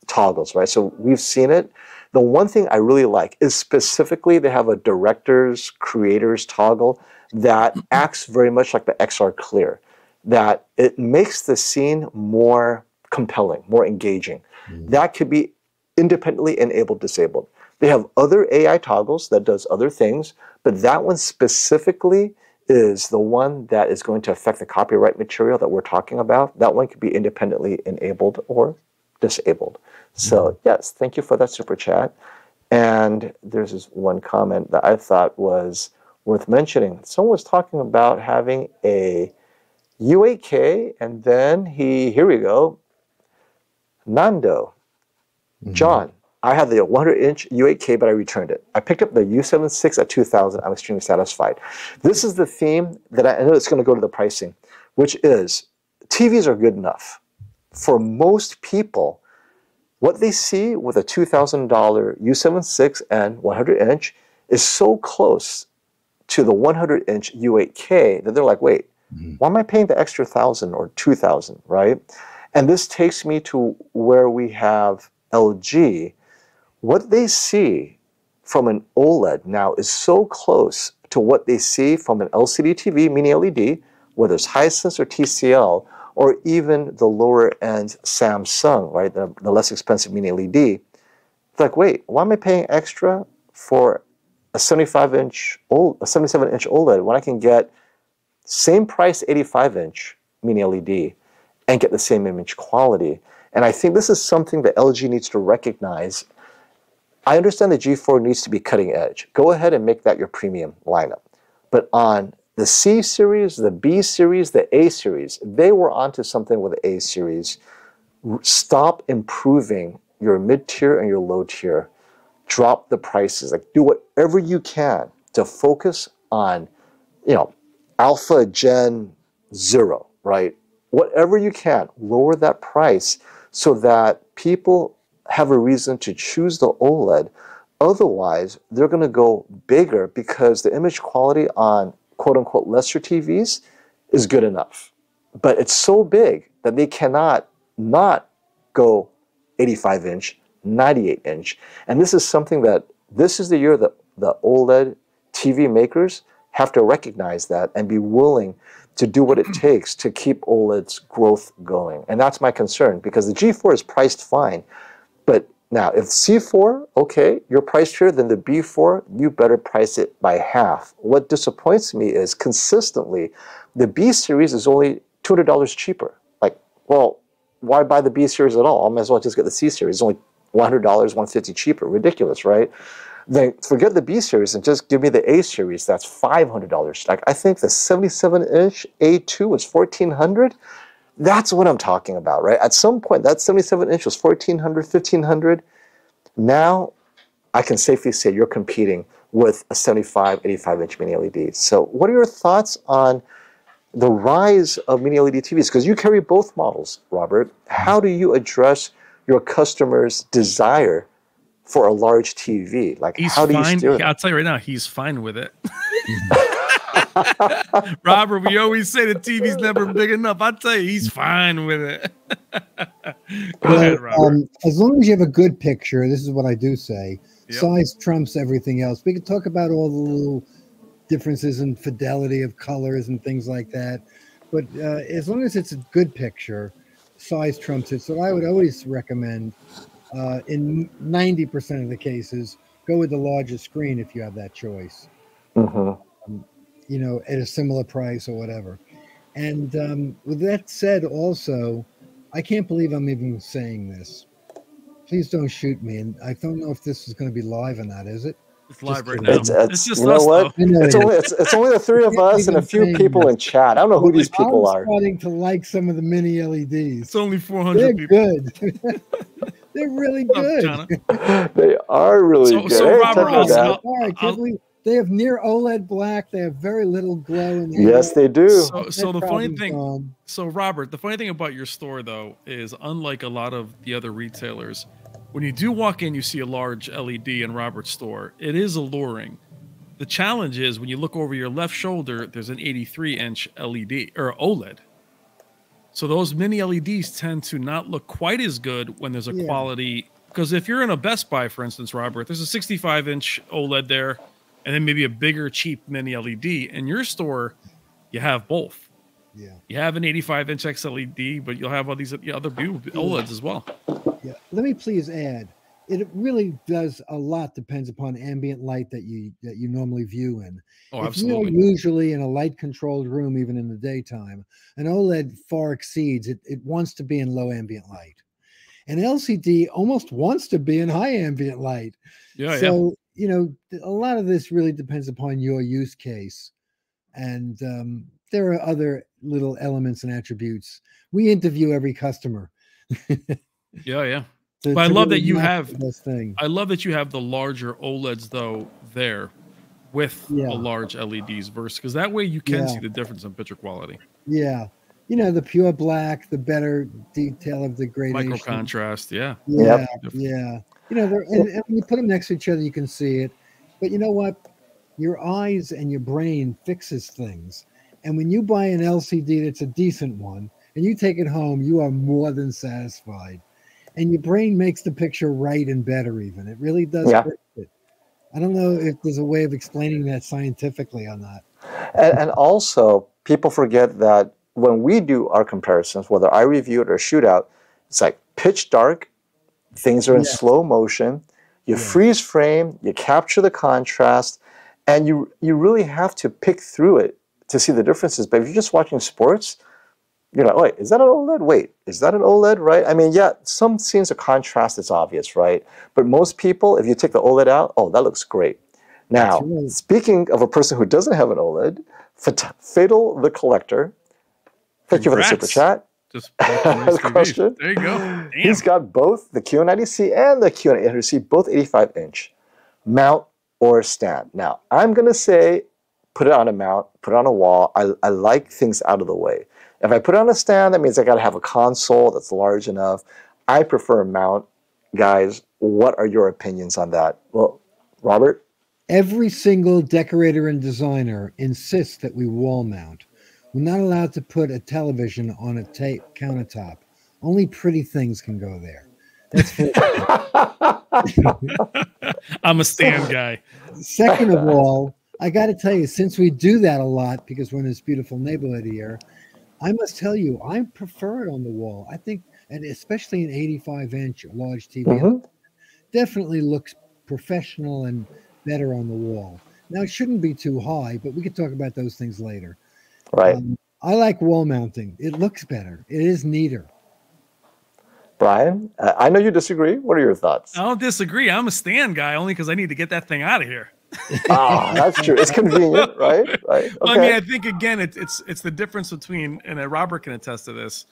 Speaker 1: toggles, right? So we've seen it. The one thing I really like is specifically they have a director's creators toggle that mm-hmm. acts very much like the XR Clear, that it makes the scene more compelling, more engaging. Mm. That could be independently enabled, disabled. They have other AI toggles that does other things, but that one specifically is the one that is going to affect the copyright material that we're talking about. That one could be independently enabled or disabled. So mm-hmm. yes, thank you for that super chat. And there's this one comment that I thought was worth mentioning. Someone was talking about having a U8K, and then he here we go, Nando, mm-hmm. John. I had the 100 inch U8K, but I returned it. I picked up the U76 at 2000. I'm extremely satisfied. This is the theme that I, I know it's going to go to the pricing, which is TVs are good enough. For most people, what they see with a $2,000 U76 and 100 inch is so close to the 100 inch U8K that they're like, wait, mm-hmm. why am I paying the extra thousand or 2000, right? And this takes me to where we have LG. What they see from an OLED now is so close to what they see from an LCD TV, mini LED, whether it's Hisense or TCL, or even the lower end Samsung, right, the, the less expensive mini LED. It's like, wait, why am I paying extra for a 75 inch a 77 inch OLED when I can get same price 85 inch mini LED and get the same image quality? And I think this is something that LG needs to recognize. I understand the G4 needs to be cutting edge. Go ahead and make that your premium lineup. But on the C series, the B series, the A series, they were onto something with the A series. Stop improving your mid tier and your low tier. Drop the prices. Like do whatever you can to focus on, you know, alpha gen zero, right? Whatever you can, lower that price so that people have a reason to choose the OLED. Otherwise, they're going to go bigger because the image quality on quote unquote lesser TVs is good enough. But it's so big that they cannot not go 85 inch, 98 inch. And this is something that this is the year that the OLED TV makers have to recognize that and be willing to do what it takes to keep OLED's growth going. And that's my concern because the G4 is priced fine, but now, if C4, okay, you're priced here, then the B4, you better price it by half. What disappoints me is consistently, the B series is only $200 cheaper. Like, well, why buy the B series at all? I might as well just get the C series. It's only $100, 150 cheaper. Ridiculous, right? Then forget the B series and just give me the A series. That's $500. Like, I think the 77 inch A2 was 1400 that's what I'm talking about, right? At some point, that 77 inch was 1400, 1500. Now, I can safely say you're competing with a 75, 85 inch mini LED. So, what are your thoughts on the rise of mini LED TVs? Because you carry both models, Robert. How do you address your customers' desire for a large TV? Like,
Speaker 2: he's
Speaker 1: how do
Speaker 2: fine.
Speaker 1: you steer?
Speaker 2: I'll tell you right now, he's fine with it. Robert, we always say the TV's never big enough. I tell you, he's fine with it.
Speaker 3: well, ahead, um, as long as you have a good picture, this is what I do say. Yep. Size trumps everything else. We can talk about all the little differences in fidelity of colors and things like that, but uh, as long as it's a good picture, size trumps it. So I would always recommend, uh, in ninety percent of the cases, go with the largest screen if you have that choice.
Speaker 1: Mm-hmm
Speaker 3: you know, at a similar price or whatever. And um, with that said, also, I can't believe I'm even saying this. Please don't shoot me. And I don't know if this is going to be live or not, is it?
Speaker 2: It's live right now.
Speaker 1: It's, it's, it's just you know us, what? It's only, it's, it's only the three of us and a few people in chat. I don't know who these people
Speaker 3: I'm
Speaker 1: are.
Speaker 3: starting to like some of the mini LEDs.
Speaker 2: It's only 400
Speaker 3: They're
Speaker 2: people.
Speaker 3: good. They're really good.
Speaker 1: they are really
Speaker 2: so,
Speaker 1: good.
Speaker 2: So,
Speaker 1: hey,
Speaker 2: Robert, I'll,
Speaker 3: I'll, I'll, they have near OLED black. They have very little glow in
Speaker 1: there. Yes, they do.
Speaker 2: So, so the funny thing, gone. so Robert, the funny thing about your store though is unlike a lot of the other retailers, when you do walk in, you see a large LED in Robert's store. It is alluring. The challenge is when you look over your left shoulder, there's an 83 inch LED or OLED. So those mini LEDs tend to not look quite as good when there's a yeah. quality. Because if you're in a Best Buy, for instance, Robert, there's a 65 inch OLED there and then maybe a bigger, cheap mini LED. In your store, you have both.
Speaker 3: Yeah.
Speaker 2: You have an 85 inch XLED, but you'll have all these other beautiful OLEDs as well.
Speaker 3: Yeah. Let me please add, it really does a lot depends upon ambient light that you that you normally view in.
Speaker 2: Oh,
Speaker 3: if
Speaker 2: absolutely.
Speaker 3: You're usually in a light controlled room, even in the daytime, an OLED far exceeds it. It wants to be in low ambient light. An LCD almost wants to be in high ambient light.
Speaker 2: Yeah.
Speaker 3: So you know, a lot of this really depends upon your use case. And um, there are other little elements and attributes. We interview every customer.
Speaker 2: yeah, yeah. To, but I love really that you have this thing. I love that you have the larger OLEDs though there with yeah. a large LEDs versus because that way you can yeah. see the difference in picture quality.
Speaker 3: Yeah. You know, the pure black, the better detail of the gradation.
Speaker 2: Micro contrast, yeah.
Speaker 3: Yeah. Yep. Yeah. You know, and, and when you put them next to each other, you can see it. But you know what? Your eyes and your brain fixes things. And when you buy an LCD that's a decent one and you take it home, you are more than satisfied. And your brain makes the picture right and better, even. It really does.
Speaker 1: Yeah.
Speaker 3: It. I don't know if there's a way of explaining that scientifically or not.
Speaker 1: And, and also, people forget that when we do our comparisons, whether I review it or shoot out, it's like pitch dark Things are in yeah. slow motion. You yeah. freeze frame, you capture the contrast, and you you really have to pick through it to see the differences. But if you're just watching sports, you're like, wait, is that an OLED? Wait, is that an OLED? Right? I mean, yeah, some scenes of contrast it's obvious, right? But most people, if you take the OLED out, oh, that looks great. Now, right. speaking of a person who doesn't have an OLED, Fatal the Collector, thank Congrats. you for the super chat.
Speaker 2: Just question. There you go. Damn.
Speaker 1: He's got both the Q90C and the Q800C, both 85 inch. Mount or stand. Now, I'm going to say put it on a mount, put it on a wall. I, I like things out of the way. If I put it on a stand, that means I got to have a console that's large enough. I prefer a mount. Guys, what are your opinions on that? Well, Robert?
Speaker 3: Every single decorator and designer insists that we wall mount. We're not allowed to put a television on a tape countertop. Only pretty things can go there. That's
Speaker 2: I'm a stand guy.
Speaker 3: Second of all, I got to tell you, since we do that a lot because we're in this beautiful neighborhood here, I must tell you, I prefer it on the wall. I think, and especially an 85 inch large TV, mm-hmm. definitely looks professional and better on the wall. Now, it shouldn't be too high, but we could talk about those things later.
Speaker 1: Right. Um,
Speaker 3: I like wall mounting. It looks better. It is neater.
Speaker 1: Brian, I know you disagree. What are your thoughts?
Speaker 2: I don't disagree. I'm a stand guy only because I need to get that thing out of here.
Speaker 1: ah, that's true. It's convenient, right? Right. Okay.
Speaker 2: I mean, I think again, it's it's it's the difference between, and Robert can attest to this.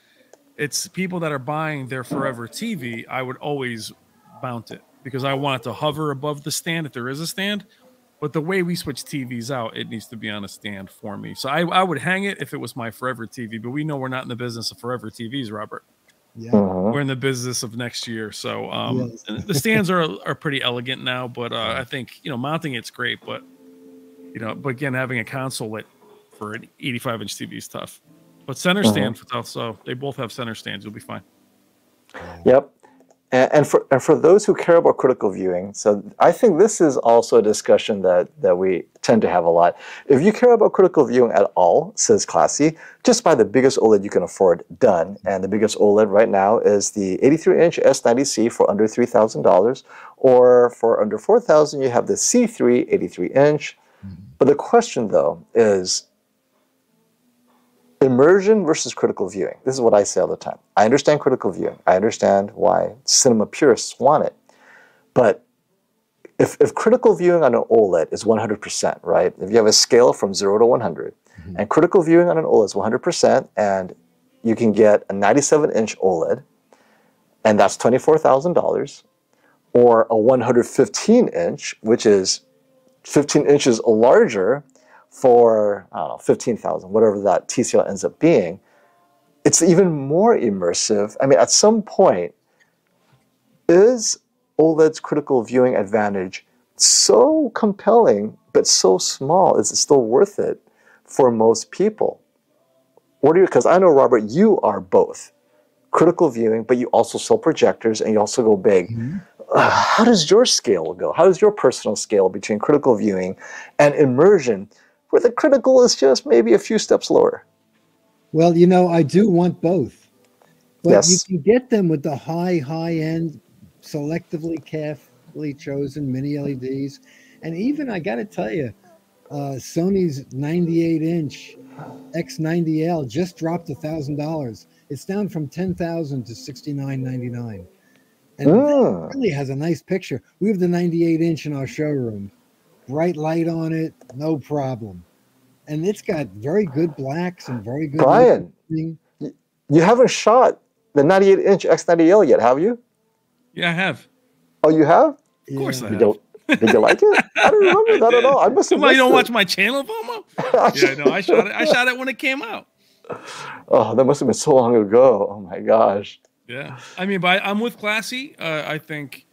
Speaker 2: It's people that are buying their forever TV. I would always mount it because I want it to hover above the stand if there is a stand. But the way we switch TVs out, it needs to be on a stand for me. So I, I would hang it if it was my forever TV. But we know we're not in the business of forever TVs, Robert.
Speaker 3: Yeah. Uh-huh.
Speaker 2: We're in the business of next year. So um, yes. the stands are are pretty elegant now, but uh, I think you know mounting it's great, but you know, but again, having a console lit for an 85 inch TV is tough. But center uh-huh. stand, so they both have center stands. You'll be fine.
Speaker 1: Yep. And, for, and for those who care about critical viewing, so I think this is also a discussion that, that we tend to have a lot. If you care about critical viewing at all, says Classy, just buy the biggest OLED you can afford, done. And the biggest OLED right now is the 83-inch S90C for under $3,000, or for under 4000 you have the C3 83-inch. Mm-hmm. But the question, though, is immersion versus critical viewing. This is what I say all the time. I understand critical viewing. I understand why cinema purists want it. But if, if critical viewing on an OLED is 100%, right? If you have a scale from 0 to 100, mm-hmm. and critical viewing on an OLED is 100%, and you can get a 97 inch OLED, and that's $24,000, or a 115 inch, which is 15 inches larger for, I don't know, 15,000, whatever that TCL ends up being, it's even more immersive. I mean, at some point, is OLED's critical viewing advantage so compelling, but so small? Is it still worth it for most people? What are you, because I know, Robert, you are both critical viewing, but you also sell projectors and you also go big. Mm-hmm. Uh, how does your scale go? How does your personal scale between critical viewing and immersion, where the critical is just maybe a few steps lower?
Speaker 3: Well, you know, I do want both. But yes. you can get them with the high, high end selectively, carefully chosen mini LEDs. And even, I got to tell you, uh, Sony's 98 inch X90L just dropped a $1,000. It's down from 10000 to 69.99 and oh. really has a nice picture. We have the 98 inch in our showroom, bright light on it, no problem, and it's got very good blacks and very good.
Speaker 1: Brian, you haven't shot the 98 inch X90L yet, have you?
Speaker 2: Yeah, I have.
Speaker 1: Oh, you have?
Speaker 2: Of course,
Speaker 1: I
Speaker 2: have.
Speaker 1: Don't, did you like it? I don't remember that at all. I must have.
Speaker 2: Come you don't it. watch my channel, FOMO? yeah, no, I shot it. I shot it when it came out.
Speaker 1: Oh, that must have been so long ago. Oh my gosh.
Speaker 2: Yeah, I mean, but I, am with Classy. Uh, I think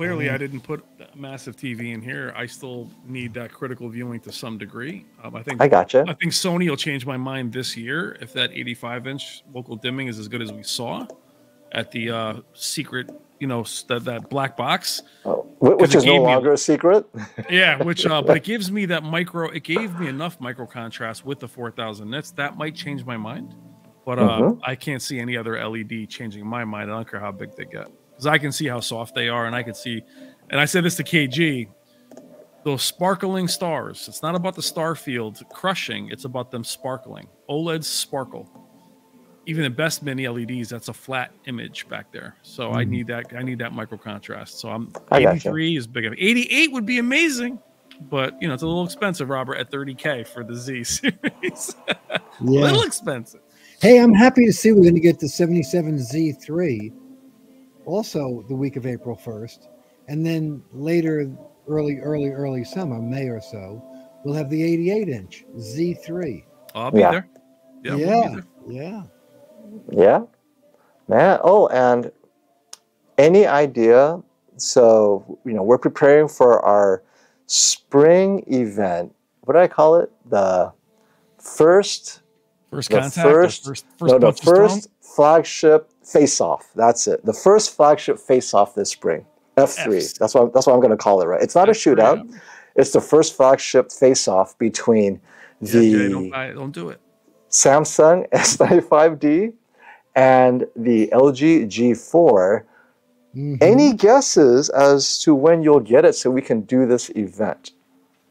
Speaker 2: clearly I didn't put a massive TV in here. I still need that critical viewing to some degree. Um, I think
Speaker 1: I gotcha.
Speaker 2: I think Sony will change my mind this year if that 85 inch local dimming is as good as we saw at the uh, secret, you know, that, that black box.
Speaker 1: Oh, which is no longer a, a secret.
Speaker 2: yeah, which uh, but it gives me that micro. It gave me enough micro contrast with the 4,000 nits that might change my mind. But uh, mm-hmm. I can't see any other LED changing my mind. I don't care how big they get because I can see how soft they are, and I can see. And I said this to KG. Those sparkling stars. It's not about the star field crushing. It's about them sparkling. OLEDs sparkle even the best mini LEDs, that's a flat image back there. So mm-hmm. I need that. I need that micro contrast. So I'm 83 is big. enough. 88 would be amazing, but you know it's a little expensive, Robert, at 30k for the Z series. yeah. a little expensive.
Speaker 3: Hey, I'm happy to see we're going to get the 77 Z3 also the week of April 1st, and then later, early, early, early summer, May or so, we'll have the 88 inch Z3.
Speaker 2: I'll be yeah. there.
Speaker 3: Yeah, yeah. yeah.
Speaker 1: Yeah, man. Oh, and any idea? So you know, we're preparing for our spring event. What do I call it? The first.
Speaker 2: First contact. First, first,
Speaker 1: first, no, the first flagship face-off. That's it. The first flagship face-off this spring. F three. That's what that's what I'm going to call it. Right. It's not F3, a shootout. Yeah. It's the first flagship face-off between the.
Speaker 2: Yeah, don't, don't do it.
Speaker 1: Samsung S95D and the LG G4. Mm-hmm. Any guesses as to when you'll get it so we can do this event?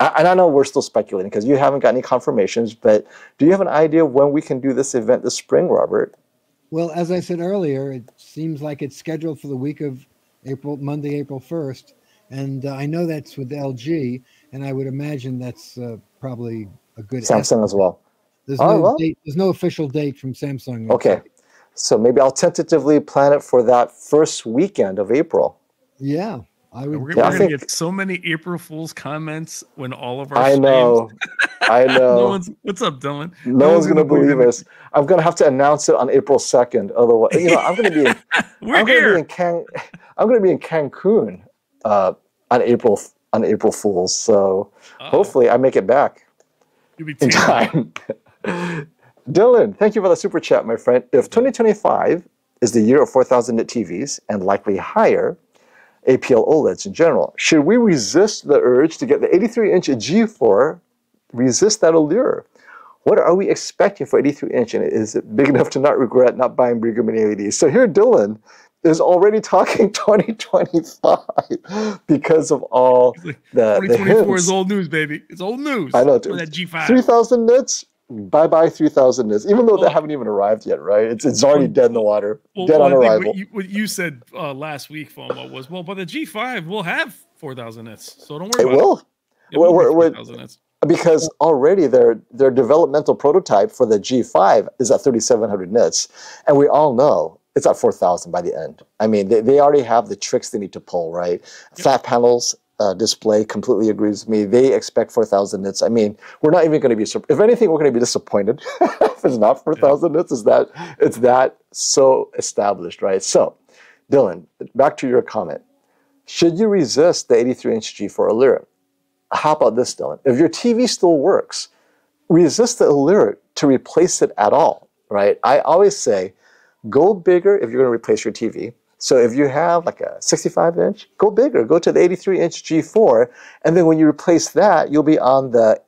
Speaker 1: And I know we're still speculating because you haven't got any confirmations, but do you have an idea when we can do this event this spring, Robert?
Speaker 3: Well, as I said earlier, it seems like it's scheduled for the week of April, Monday, April 1st. And uh, I know that's with LG, and I would imagine that's uh, probably a good
Speaker 1: Samsung estimate. as well.
Speaker 3: There's oh, no well. date, there's no official date from Samsung.
Speaker 1: Okay. So maybe I'll tentatively plan it for that first weekend of April.
Speaker 3: Yeah,
Speaker 2: I would. We're, yeah, we're gonna get so many April Fools comments when all of our.
Speaker 1: I know, I know.
Speaker 2: no one's. What's up, Dylan?
Speaker 1: No, no one's gonna, gonna believe us. I'm gonna have to announce it on April second. Otherwise, you know, I'm gonna be. In,
Speaker 2: we're
Speaker 1: I'm
Speaker 2: here.
Speaker 1: Gonna be in Can, I'm gonna be in Cancun uh, on April on April Fools. So Uh-oh. hopefully, I make it back.
Speaker 2: You'll be in
Speaker 1: time. Dylan, thank you for the super chat, my friend. If 2025 is the year of 4,000 nit TVs and likely higher APL OLEDs in general, should we resist the urge to get the 83 inch G4, resist that allure? What are we expecting for 83 inch? And is it big enough to not regret not buying bigger mini LEDs? So here, Dylan is already talking 2025 because of all the
Speaker 2: 2024 the is old news, baby. It's old news.
Speaker 1: I know. That G5. 3,000 nits bye bye 3000 nits even though well, they haven't even arrived yet right it's it's already dead in the water well, dead on arrival
Speaker 2: what you, what you, said uh, last week FOMO was well but the g5 will have 4000 nits so don't worry
Speaker 1: it will. It. it will because already their their developmental prototype for the G5 is at 3700 nits and we all know it's at 4000 by the end i mean they, they already have the tricks they need to pull right yep. flat panels uh, display completely agrees with me. They expect 4,000 nits. I mean, we're not even going to be, if anything, we're going to be disappointed if it's not 4,000 nits. Is that it's that so established, right? So, Dylan, back to your comment. Should you resist the 83 inch G4 Allure? How about this, Dylan? If your TV still works, resist the Allure to replace it at all, right? I always say, go bigger if you're going to replace your TV so if you have like a 65 inch, go bigger, go to the 83 inch G4. And then when you replace that, you'll be on the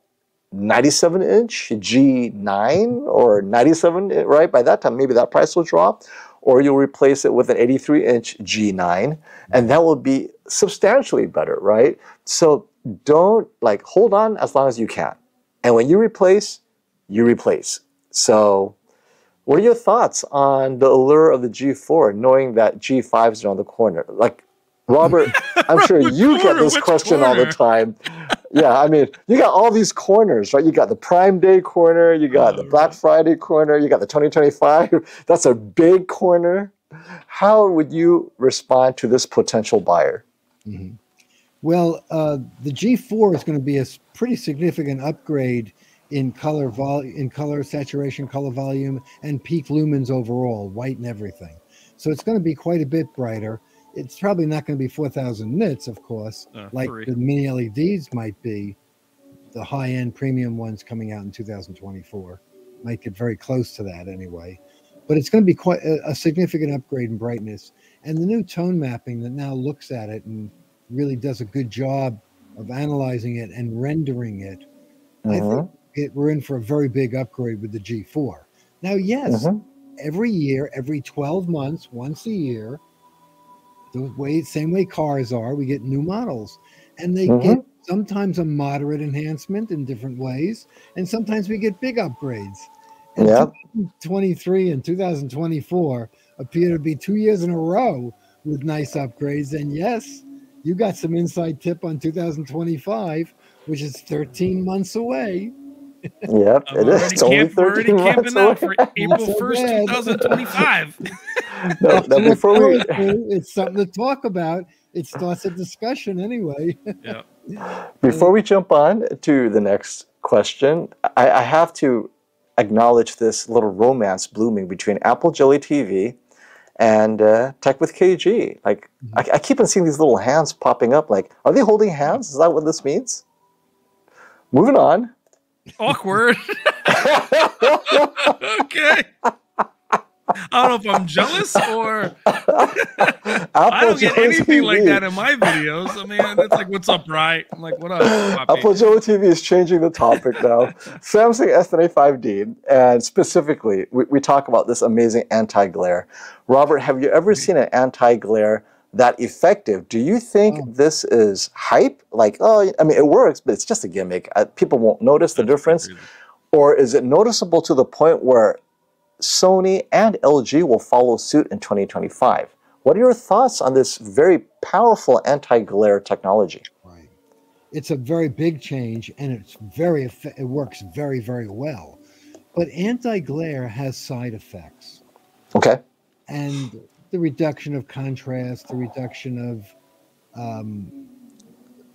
Speaker 1: 97 inch G9 or 97, eh, right? By that time, maybe that price will drop. Or you'll replace it with an 83 inch G9, and that will be substantially better, right? So don't like hold on as long as you can. And when you replace, you replace. So what are your thoughts on the allure of the G4, knowing that G5 is around the corner? Like, Robert, I'm sure you corner? get this Which question corner? all the time. Yeah, I mean, you got all these corners, right? You got the Prime Day corner, you got oh, the Black right. Friday corner, you got the 2025. That's a big corner. How would you respond to this potential buyer?
Speaker 3: Mm-hmm. Well, uh, the G4 is going to be a pretty significant upgrade in color vol in color saturation color volume and peak lumens overall white and everything. So it's going to be quite a bit brighter. It's probably not going to be 4000 nits of course uh, like three. the mini leds might be. The high-end premium ones coming out in 2024 might get very close to that anyway. But it's going to be quite a, a significant upgrade in brightness. And the new tone mapping that now looks at it and really does a good job of analyzing it and rendering it uh-huh. i think uh-huh it, we're in for a very big upgrade with the G4. Now, yes, mm-hmm. every year, every 12 months, once a year, the way same way cars are, we get new models, and they mm-hmm. get sometimes a moderate enhancement in different ways, and sometimes we get big upgrades. And yeah. 2023 and 2024 appear to be two years in a row with nice upgrades. And yes, you got some inside tip on 2025, which is 13 months away.
Speaker 1: Yep, it is. It's only 13
Speaker 2: already camping out for April 1st, 2025.
Speaker 1: no, no, before we...
Speaker 3: it's something to talk about. It starts a discussion anyway.
Speaker 2: yeah.
Speaker 1: Before we jump on to the next question, I, I have to acknowledge this little romance blooming between Apple Jelly TV and uh, Tech with KG. Like, mm-hmm. I, I keep on seeing these little hands popping up. Like, are they holding hands? Is that what this means? Moving on.
Speaker 2: Awkward. okay. I don't know if I'm jealous or I don't get anything like that in my videos. I mean, it's like, "What's up, right?" I'm like, "What up?"
Speaker 1: Poppy? Apple Jelly TV is changing the topic now. Samsung S95D, and specifically, we, we talk about this amazing anti-glare. Robert, have you ever seen an anti-glare that effective. Do you think oh. this is hype? Like, oh, I mean, it works, but it's just a gimmick. Uh, people won't notice the difference. Or is it noticeable to the point where Sony and LG will follow suit in 2025? What are your thoughts on this very powerful anti-glare technology?
Speaker 3: Right. It's a very big change and it's very it works very very well. But anti-glare has side effects.
Speaker 1: Okay.
Speaker 3: And the reduction of contrast, the reduction of um,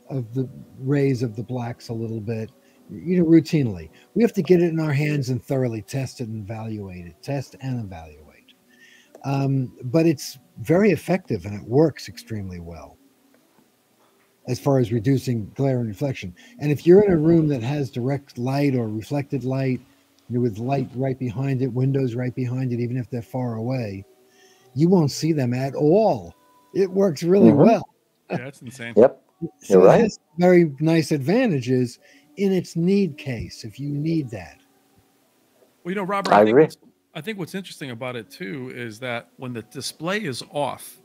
Speaker 3: of the rays of the blacks a little bit, you know, routinely. We have to get it in our hands and thoroughly test it and evaluate it, test and evaluate. Um, but it's very effective and it works extremely well as far as reducing glare and reflection. And if you're in a room that has direct light or reflected light, you know, with light right behind it, windows right behind it, even if they're far away, you won't see them at all. It works really mm-hmm. well.
Speaker 2: Yeah, that's insane.
Speaker 1: Yep.
Speaker 3: so You're right. it has very nice advantages in its need case if you need that.
Speaker 2: Well, you know, Robert, I, I agree. I think what's interesting about it too is that when the display is off,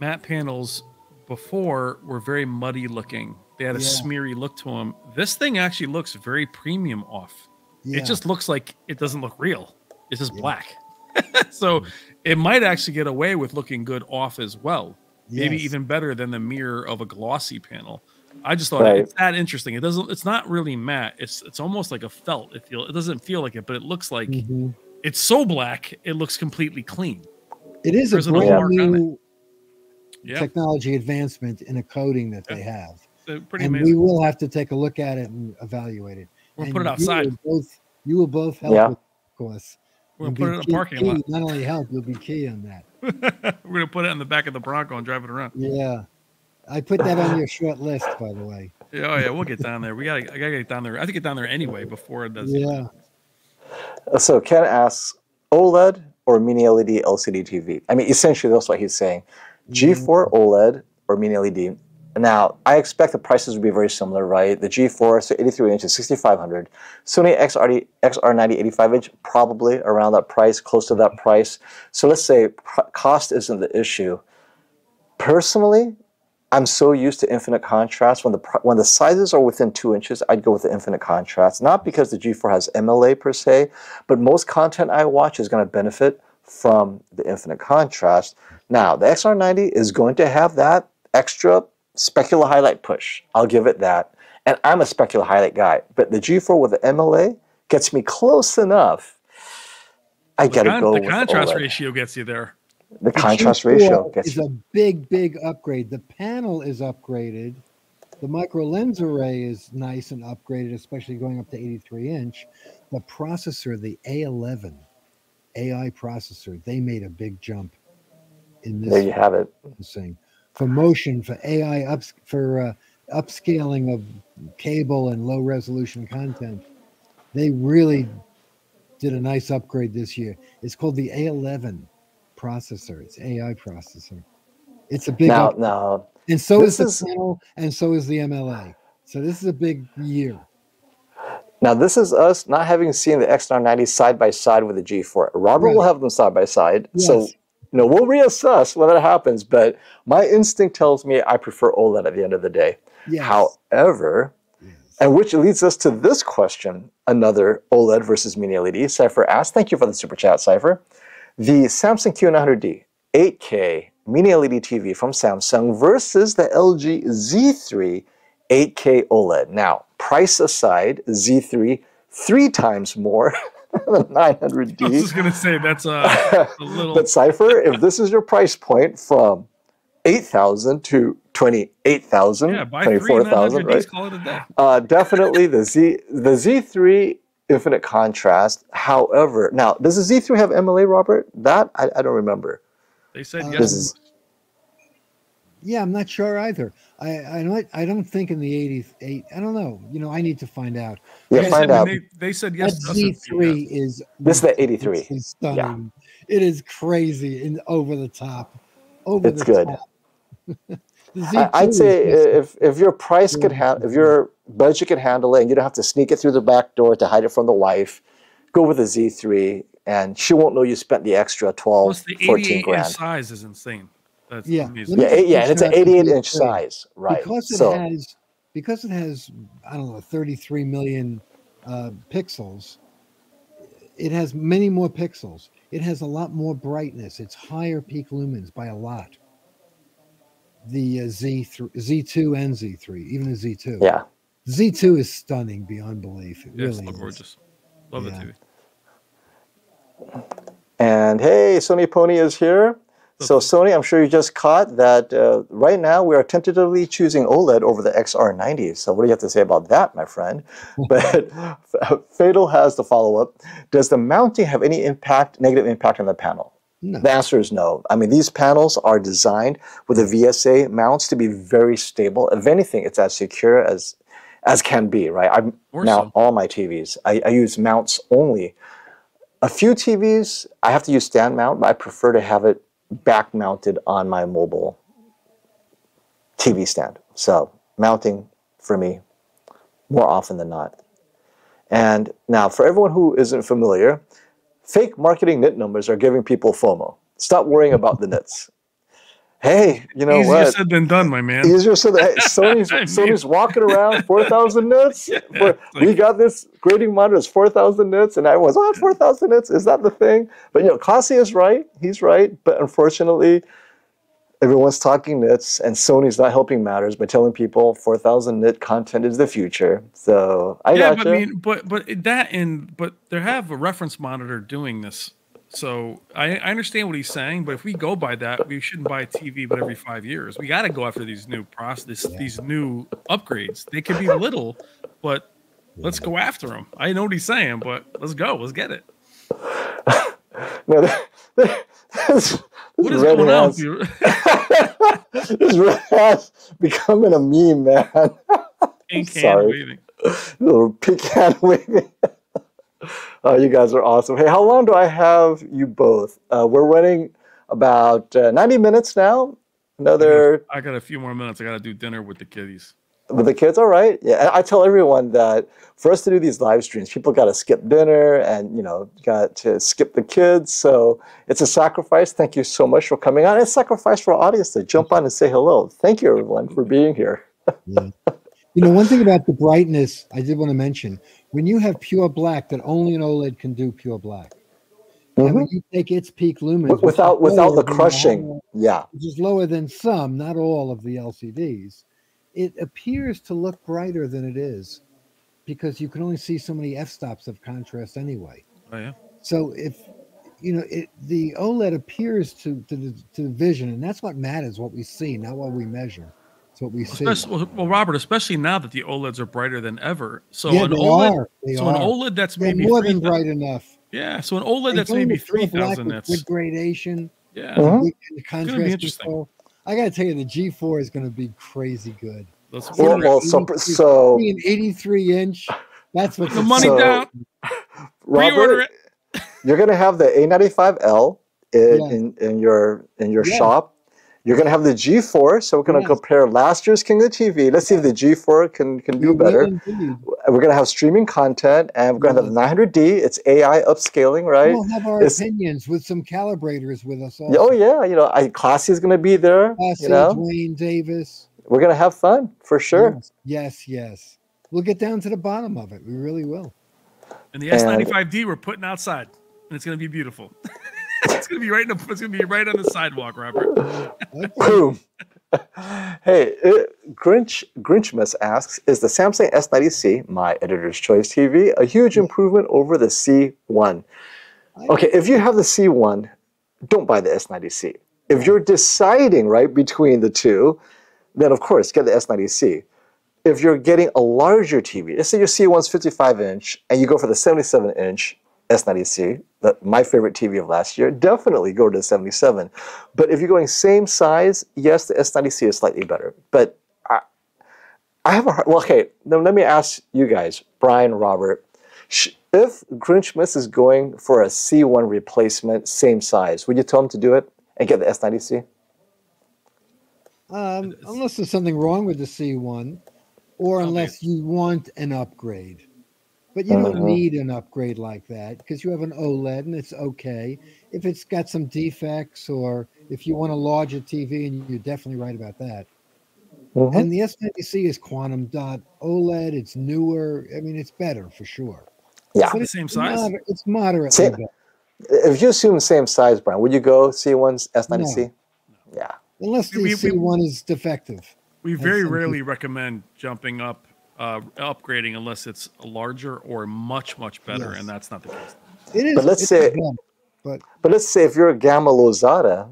Speaker 2: matte panels before were very muddy looking. They had a yeah. smeary look to them. This thing actually looks very premium off. yeah. it just looks like it doesn't look real. It's just yeah. black. so it might actually get away with looking good off as well. Yes. Maybe even better than the mirror of a glossy panel. I just thought right. it's that interesting. It doesn't. It's not really matte. It's it's almost like a felt. It feel. It doesn't feel like it, but it looks like mm-hmm. it's so black. It looks completely clean.
Speaker 3: It is There's a brand new yeah. technology advancement in a coating that yeah. they have. So pretty and amazing. we will have to take a look at it and evaluate it.
Speaker 2: We'll and put it outside.
Speaker 3: You will both, you will both help, yeah. with, of course.
Speaker 2: We'll put it in a parking key, lot.
Speaker 3: Not only help, you'll be key on that.
Speaker 2: We're gonna put it in the back of the Bronco and drive it around.
Speaker 3: Yeah, I put that on your short list, by the way.
Speaker 2: Yeah, oh yeah, we'll get down there. We gotta, I gotta get down there. I have to get down there anyway before it does.
Speaker 3: Yeah.
Speaker 1: So Ken asks, OLED or mini LED LCD TV? I mean, essentially that's what he's saying. G4 mm-hmm. OLED or mini LED. Now, I expect the prices would be very similar, right? The G4, so 83 inches, 6500. Sony XR, XR90 85 inch, probably around that price, close to that price. So let's say cost isn't the issue. Personally, I'm so used to infinite contrast. When the when the sizes are within two inches, I'd go with the infinite contrast. Not because the G4 has MLA per se, but most content I watch is going to benefit from the infinite contrast. Now, the XR90 is going to have that extra specular highlight push. I'll give it that. And I'm a specular highlight guy. But the G4 with the MLA gets me close enough. I got to go.
Speaker 2: The contrast OLED. ratio gets you there.
Speaker 1: The, the contrast G4 ratio gets
Speaker 3: is you. a big, big upgrade. The panel is upgraded. The micro lens array is nice and upgraded, especially going up to 83 inch. The processor, the A11 AI processor, they made a big jump in this.
Speaker 1: There you have it.
Speaker 3: Thing for motion, for AI ups for uh, upscaling of cable and low resolution content. They really did a nice upgrade this year. It's called the A11 processor. It's AI processor. It's a big
Speaker 1: now, now
Speaker 3: and so is the is, panel, and so is the MLA. So this is a big year.
Speaker 1: Now this is us not having seen the XR90 side by side with the G4. Robert right. will have them side by side. Yes. So you know, we'll reassess when that happens, but my instinct tells me I prefer OLED at the end of the day. Yes. However, yes. and which leads us to this question, another OLED versus mini LED. Cypher asked, thank you for the super chat, Cypher. The Samsung Q900D 8K mini LED TV from Samsung versus the LG Z3 8K OLED. Now, price aside, Z3 three times more the 900D. I
Speaker 2: was just gonna say that's a, a little.
Speaker 1: but Cypher, if this is your price point from 8,000 to 28,000, yeah, 24,000, right? Call it a day. Uh, definitely the Z the Z3 infinite contrast. However, now does the Z3 have MLA, Robert? That I, I don't remember.
Speaker 2: They said uh, yes.
Speaker 3: Yeah, I'm not sure either. I I don't I don't think in the 88. I don't know. You know, I need to find out.
Speaker 1: Yeah, they find out.
Speaker 2: They, they, said yes.
Speaker 3: Z3 is
Speaker 1: this is the 83.
Speaker 3: Is stunning. Yeah. It is crazy and over the top. Over
Speaker 1: it's good. I'd say if if your price could have if your budget could handle it and you don't have to sneak it through the back door to hide it from the wife, go with the Z3 and she won't know you spent the extra 12 Plus the 14 grand.
Speaker 2: size is insane.
Speaker 3: That's yeah,
Speaker 1: yeah, yeah, and it's an 88 inch size, right?
Speaker 3: Because it so, has, because it has, I don't know, 33 million uh, pixels. It has many more pixels. It has a lot more brightness. It's higher peak lumens by a lot. The uh, Z3, Z2 and Z3, even the Z2.
Speaker 1: Yeah.
Speaker 3: Z2 is stunning beyond belief. It yes, really
Speaker 2: gorgeous. Love yeah. the
Speaker 1: TV. And hey, Sony Pony is here. So Sony, I'm sure you just caught that uh, right now we are tentatively choosing OLED over the XR90. So what do you have to say about that, my friend? but Fatal has the follow-up. Does the mounting have any impact, negative impact on the panel? No. The answer is no. I mean, these panels are designed with the VESA mounts to be very stable. If anything, it's as secure as as can be, right? I'm now all my TVs. I, I use mounts only. A few TVs I have to use stand mount, but I prefer to have it back mounted on my mobile TV stand. So mounting for me more often than not. And now for everyone who isn't familiar, fake marketing nit numbers are giving people FOMO. Stop worrying about the nits. Hey, you know
Speaker 2: Easier
Speaker 1: what?
Speaker 2: said than done, my man.
Speaker 1: Easier said than Sony's Sony's walking around four thousand nits. Yeah, like, we got this grading monitor is four thousand nits, and I was on oh, four thousand nits. Is that the thing? But you know, Kasi is right. He's right. But unfortunately, everyone's talking nits, and Sony's not helping matters by telling people 4,000 nit content is the future. So I yeah,
Speaker 2: gotcha. but I mean, but but that and but they have a reference monitor doing this. So I, I understand what he's saying, but if we go by that, we shouldn't buy a TV but every five years. We got to go after these new process, yeah. these new upgrades. They could be little, but let's go after them. I know what he's saying, but let's go. Let's get it.
Speaker 1: no, that, that, that's,
Speaker 2: what is going on
Speaker 1: this red has becoming a meme, man.
Speaker 2: Pink hand waving.
Speaker 1: Little pink hand waving. Oh, you guys are awesome. Hey, how long do I have you both? Uh, we're running about uh, 90 minutes now. Another.
Speaker 2: I got a few more minutes. I got to do dinner with the kiddies
Speaker 1: with the kids all right yeah i tell everyone that for us to do these live streams people got to skip dinner and you know got to skip the kids so it's a sacrifice thank you so much for coming on it's a sacrifice for our audience to jump on and say hello thank you everyone for being here
Speaker 3: yeah. you know one thing about the brightness i did want to mention when you have pure black that only an oled can do pure black mm-hmm. and when you take its peak lumens
Speaker 1: without without the crushing yeah
Speaker 3: which is lower than some not all of the lcds it appears to look brighter than it is because you can only see so many f-stops of contrast anyway.
Speaker 2: Oh yeah.
Speaker 3: So if you know it, the OLED appears to to the, to the vision, and that's what matters. What we see, not what we measure. It's what we see.
Speaker 2: Well, Robert, especially now that the OLEDs are brighter than ever. So
Speaker 3: yeah,
Speaker 2: an
Speaker 3: they
Speaker 2: OLED,
Speaker 3: are. They
Speaker 2: so
Speaker 3: are.
Speaker 2: an OLED that's
Speaker 3: They're
Speaker 2: maybe
Speaker 3: more than bright enough.
Speaker 2: Yeah, so an OLED that's maybe three thousand nits.
Speaker 3: Good gradation.
Speaker 2: Yeah, uh-huh.
Speaker 3: contrast control. I got to tell you, the G4 is going to be crazy good.
Speaker 1: Let's well, well so, so
Speaker 3: an 83 inch. That's what
Speaker 2: the money so, down.
Speaker 1: Robert, you're going to have the A95L in, yeah. in, in, your in your yeah. shop. You're going to have the G4, so we're going to yes. compare last year's King of the TV. Let's see if the G4 can can do better. We're going to have streaming content, and we're going to have mm-hmm. the 900D. It's AI upscaling, right?
Speaker 3: We'll have our it's, opinions with some calibrators with us.
Speaker 1: Oh, also. Oh yeah, you know, I, Classy is going to be there.
Speaker 3: Classy,
Speaker 1: you know?
Speaker 3: Dwayne Davis.
Speaker 1: We're going to have fun for sure.
Speaker 3: Yes, yes, yes. We'll get down to the bottom of it. We really will.
Speaker 2: And the S95D we're putting outside, and it's going to be beautiful. it's gonna be right. In the, it's gonna be right on the sidewalk, Robert.
Speaker 1: Boom. hey, it, Grinch Grinchmas asks, is the Samsung S90C, my editor's choice TV, a huge improvement over the C1? Okay, if you have the C1, don't buy the S90C. If you're deciding right between the two, then of course get the S90C. If you're getting a larger TV, let's say your C1's 55 inch and you go for the 77 inch, S90C, my favorite TV of last year, definitely go to the 77. But if you're going same size, yes, the S90C is slightly better. But I, I have a hard, well, okay, then let me ask you guys, Brian, Robert, if Grinchmas is going for a C1 replacement, same size, would you tell him to do it and get the S90C?
Speaker 3: Um, unless there's something wrong with the C1, or unless you want an upgrade. But you don't uh-huh. need an upgrade like that because you have an OLED and it's okay. If it's got some defects or if you want a larger TV, and you're definitely right about that. Uh-huh. And the S90C is quantum dot OLED. It's newer. I mean, it's better for sure.
Speaker 1: Yeah,
Speaker 2: but the same size.
Speaker 3: Moder- it's moderately same, better.
Speaker 1: If you assume the same size, Brian, would you go C1's S90C? No. Yeah.
Speaker 3: Unless the we, C1 is defective.
Speaker 2: We very rarely recommend jumping up uh, upgrading unless it's larger or much much better, yes. and that's not the case.
Speaker 3: It is.
Speaker 1: But let's say, but
Speaker 3: but
Speaker 1: let's say if you're a Gamma Lozada,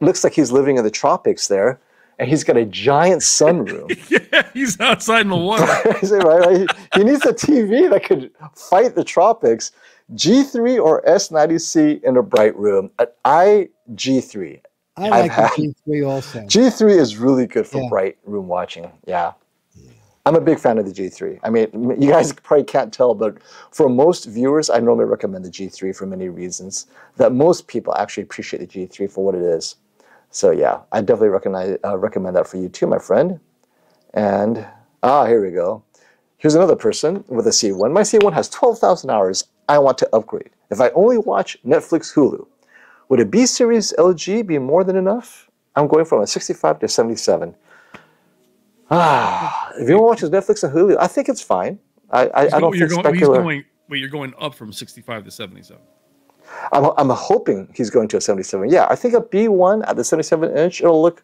Speaker 1: looks like he's living in the tropics there, and he's got a giant sunroom.
Speaker 2: yeah, he's outside in the water.
Speaker 1: right, right? He needs a TV that could fight the tropics. G3 or S90C in a bright room. I G3.
Speaker 3: I like G3 also.
Speaker 1: G3 is really good for yeah. bright room watching. Yeah. I'm a big fan of the G3. I mean, you guys probably can't tell, but for most viewers, I normally recommend the G3 for many reasons. That most people actually appreciate the G3 for what it is. So yeah, I definitely recognize, uh, recommend that for you too, my friend. And ah, here we go. Here's another person with a C1. My C1 has 12,000 hours. I want to upgrade. If I only watch Netflix, Hulu, would a B series LG be more than enough? I'm going from a 65 to 77. Ah, if you watches Netflix and Hulu, I think it's fine. I, I, I don't think
Speaker 2: going,
Speaker 1: specular.
Speaker 2: Going, wait, you're going up from 65 to 77.
Speaker 1: I'm, I'm hoping he's going to a 77. Yeah, I think a B1 at the 77 inch, it'll look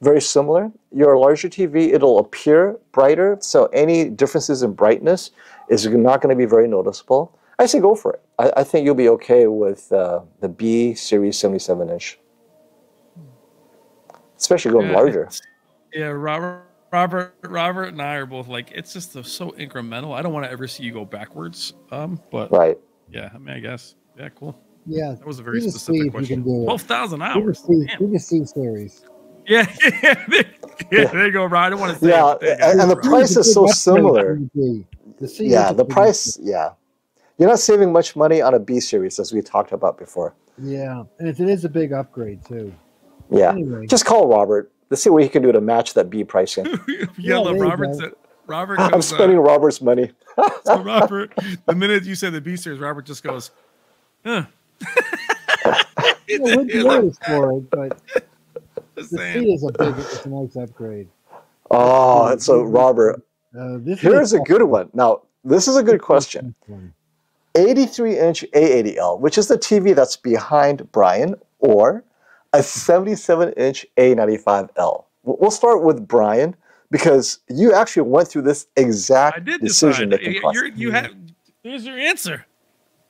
Speaker 1: very similar. Your larger TV, it'll appear brighter. So any differences in brightness is not going to be very noticeable. I say go for it. I, I think you'll be okay with uh, the B series 77 inch, especially going
Speaker 2: yeah,
Speaker 1: larger.
Speaker 2: Yeah, Robert. Robert, Robert, and I are both like it's just so incremental. I don't want to ever see you go backwards. Um, but
Speaker 1: right,
Speaker 2: yeah. I mean, I guess, yeah, cool.
Speaker 3: Yeah,
Speaker 2: that was a very specific question. Twelve thousand hours.
Speaker 3: BBC series.
Speaker 2: Yeah, yeah, yeah, yeah. There you go, Ryan. I don't want to say.
Speaker 1: Yeah, and, and, the price is so similar. The yeah, the price. Yeah, you're not saving much money on a B series as we talked about before.
Speaker 3: Yeah, and it is a big upgrade too.
Speaker 1: Yeah, anyway. just call Robert. Let's see what he can do to match that B pricing.
Speaker 2: yeah, yeah look, Robert said. Robert.
Speaker 1: Goes, I'm spending uh, Robert's money.
Speaker 2: so Robert, the minute you said the B series, Robert just goes, huh.
Speaker 3: you know, would for it, but the C is a big, it's a nice upgrade.
Speaker 1: Oh, so Robert, uh, here's a good one. Now, this is a good question. 83 inch A80L, which is the TV that's behind Brian, or a 77 inch A95L. We'll start with Brian because you actually went through this exact decision making process.
Speaker 2: you have, here's your answer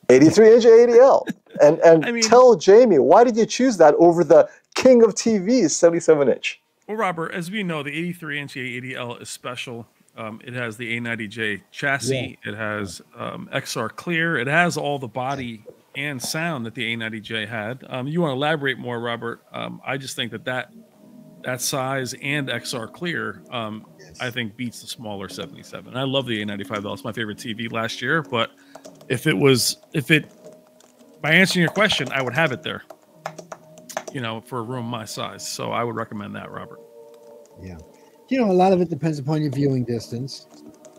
Speaker 1: 83 inch A80L. And, and I mean, tell Jamie, why did you choose that over the king of TVs, 77 inch?
Speaker 2: Well, Robert, as we know, the 83 inch A80L is special. Um, it has the A90J chassis. Yeah. It has um, XR clear. It has all the body and sound that the A90J had. Um, you want to elaborate more, Robert? Um, I just think that that that size and XR clear, um, yes. I think beats the smaller 77. I love the A95L. It's my favorite TV last year. But if it was, if it, by answering your question, I would have it there. You know, for a room my size. So I would recommend that, Robert.
Speaker 3: Yeah. You know, a lot of it depends upon your viewing distance.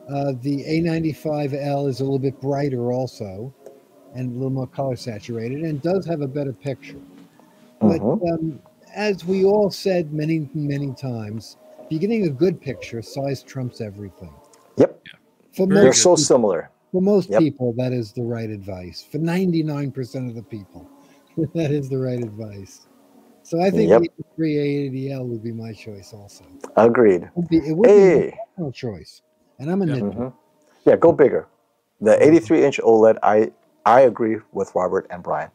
Speaker 3: Uh, the A95L is a little bit brighter also and a little more color saturated and does have a better picture. But uh-huh. um, as we all said many, many times, if you're getting a good picture, size trumps everything.
Speaker 1: Yep. For They're most so people, similar.
Speaker 3: For most yep. people, that is the right advice. For 99% of the people, that is the right advice. So I think yep. the 380L would be my choice also.
Speaker 1: Agreed.
Speaker 3: It would be, it would hey. be a choice. And I'm a
Speaker 1: yeah. Mm-hmm. Yeah, go bigger. The 83 inch OLED, I I agree with Robert and Brian.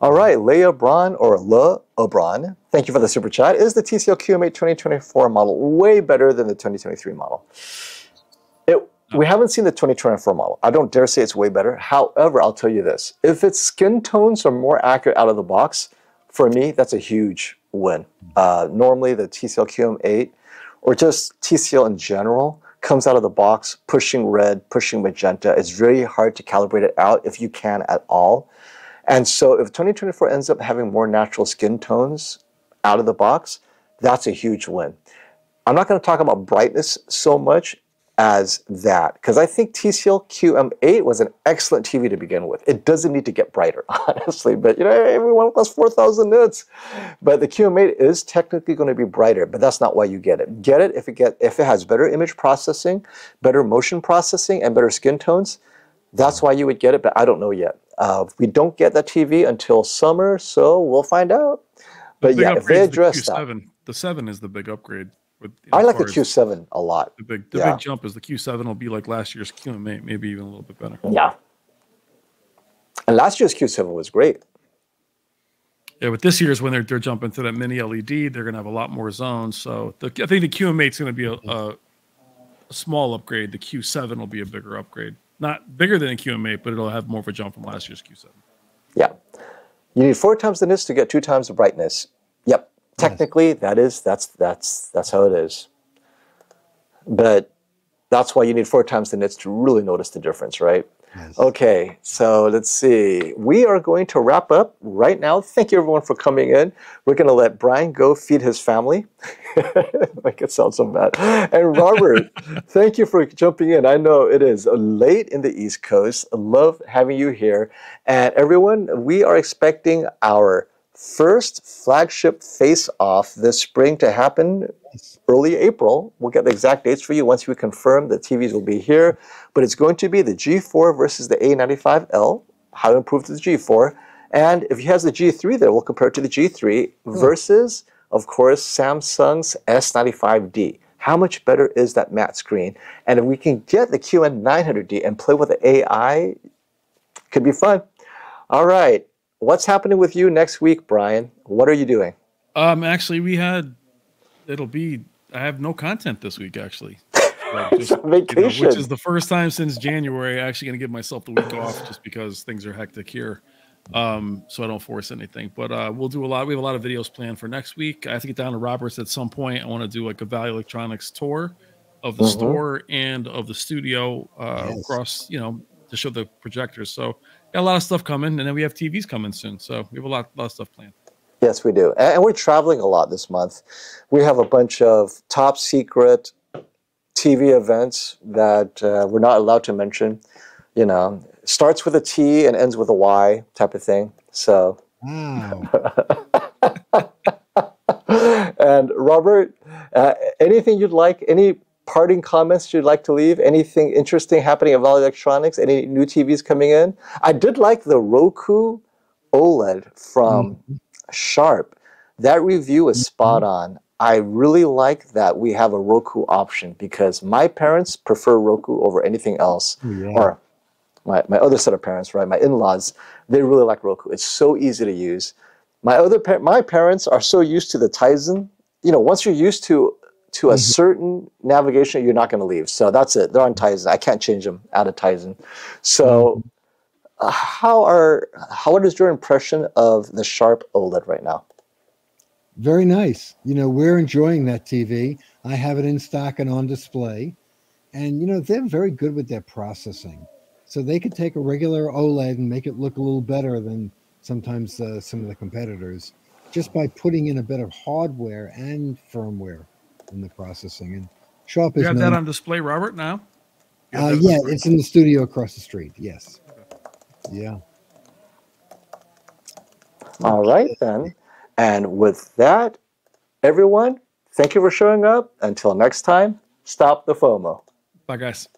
Speaker 1: All right, Leah Braun or Le Obron, thank you for the super chat. Is the TCL QM8 2024 model way better than the 2023 model? It, we haven't seen the 2024 model. I don't dare say it's way better. However, I'll tell you this if its skin tones are more accurate out of the box, for me, that's a huge win. Uh, normally, the TCL QM8 or just TCL in general comes out of the box pushing red, pushing magenta. It's very hard to calibrate it out if you can at all. And so if 2024 ends up having more natural skin tones out of the box, that's a huge win. I'm not going to talk about brightness so much as that because I think TCL QM8 was an excellent TV to begin with. It doesn't need to get brighter, honestly, but you know everyone wants 4,000 nits. But the QM8 is technically going to be brighter, but that's not why you get it. Get it if it get if it has better image processing, better motion processing, and better skin tones. That's why you would get it, but I don't know yet. Uh, we don't get that TV until summer, so we'll find out. But the yeah, if they address
Speaker 2: the that, the seven is the big upgrade.
Speaker 1: With, I like the Q7 a lot.
Speaker 2: The big, the yeah. big jump is the Q7 will be like last year's QM8, maybe even a little bit better.
Speaker 1: Yeah. And last year's Q7 was great.
Speaker 2: Yeah, but this year's when they're they're jumping to that mini LED, they're going to have a lot more zones. So the, I think the QM8 is going to be a, a, a, small upgrade. The Q7 will be a bigger upgrade. Not bigger than a QM8, but it'll have more of a jump from last year's Q7.
Speaker 1: Yeah. You need four times the nits to get two times the brightness. Yep. Technically, that is that's that's that's how it is. But that's why you need four times the nits to really notice the difference, right? Yes. Okay, so let's see. We are going to wrap up right now. Thank you everyone for coming in. We're going to let Brian go feed his family. Make it sound so bad. And Robert, thank you for jumping in. I know it is late in the East Coast. Love having you here. And everyone, we are expecting our first flagship face off this spring to happen early April. We'll get the exact dates for you once we confirm the TVs will be here. But it's going to be the G4 versus the A95L. How improved is the G4? And if he has the G3 there, we'll compare it to the G3 hmm. versus, of course, Samsung's S95D. How much better is that matte screen? And if we can get the QN900D and play with the AI, could be fun. All right. What's happening with you next week, Brian? What are you doing?
Speaker 2: Um, actually, we had it'll be I have no content this week actually.
Speaker 1: Like just, vacation,
Speaker 2: you know, which is the first time since January. I'm actually going to give myself the week off just because things are hectic here, um, so I don't force anything. But uh, we'll do a lot. We have a lot of videos planned for next week. I have to get down to Roberts at some point. I want to do like a Value Electronics tour of the mm-hmm. store and of the studio uh, yes. across, you know, to show the projectors. So got a lot of stuff coming, and then we have TVs coming soon. So we have a lot, lot of stuff planned.
Speaker 1: Yes, we do. And we're traveling a lot this month. We have a bunch of top secret TV events that uh, we're not allowed to mention. You know, starts with a T and ends with a Y type of thing. So. Mm. and Robert, uh, anything you'd like? Any parting comments you'd like to leave? Anything interesting happening at Value Electronics? Any new TVs coming in? I did like the Roku OLED from mm. Sharp. That review is spot mm-hmm. on. I really like that we have a Roku option because my parents prefer Roku over anything else. Oh, yeah. Or my, my other set of parents, right? My in-laws, they really like Roku. It's so easy to use. My other pa- my parents are so used to the Tizen. You know, once you're used to to a mm-hmm. certain navigation, you're not going to leave. So that's it. They're on Tizen. I can't change them out of Tizen. So mm-hmm how are how what is your impression of the Sharp OLED right now?
Speaker 3: Very nice. You know, we're enjoying that TV. I have it in stock and on display. And you know, they're very good with their processing. So they could take a regular OLED and make it look a little better than sometimes uh, some of the competitors just by putting in a bit of hardware and firmware in the processing. And Sharp is
Speaker 2: You have known, that on display, Robert, now?
Speaker 3: Uh, yeah, it's in the studio across the street. Yes. Yeah.
Speaker 1: All right, then. And with that, everyone, thank you for showing up. Until next time, stop the FOMO.
Speaker 2: Bye, guys.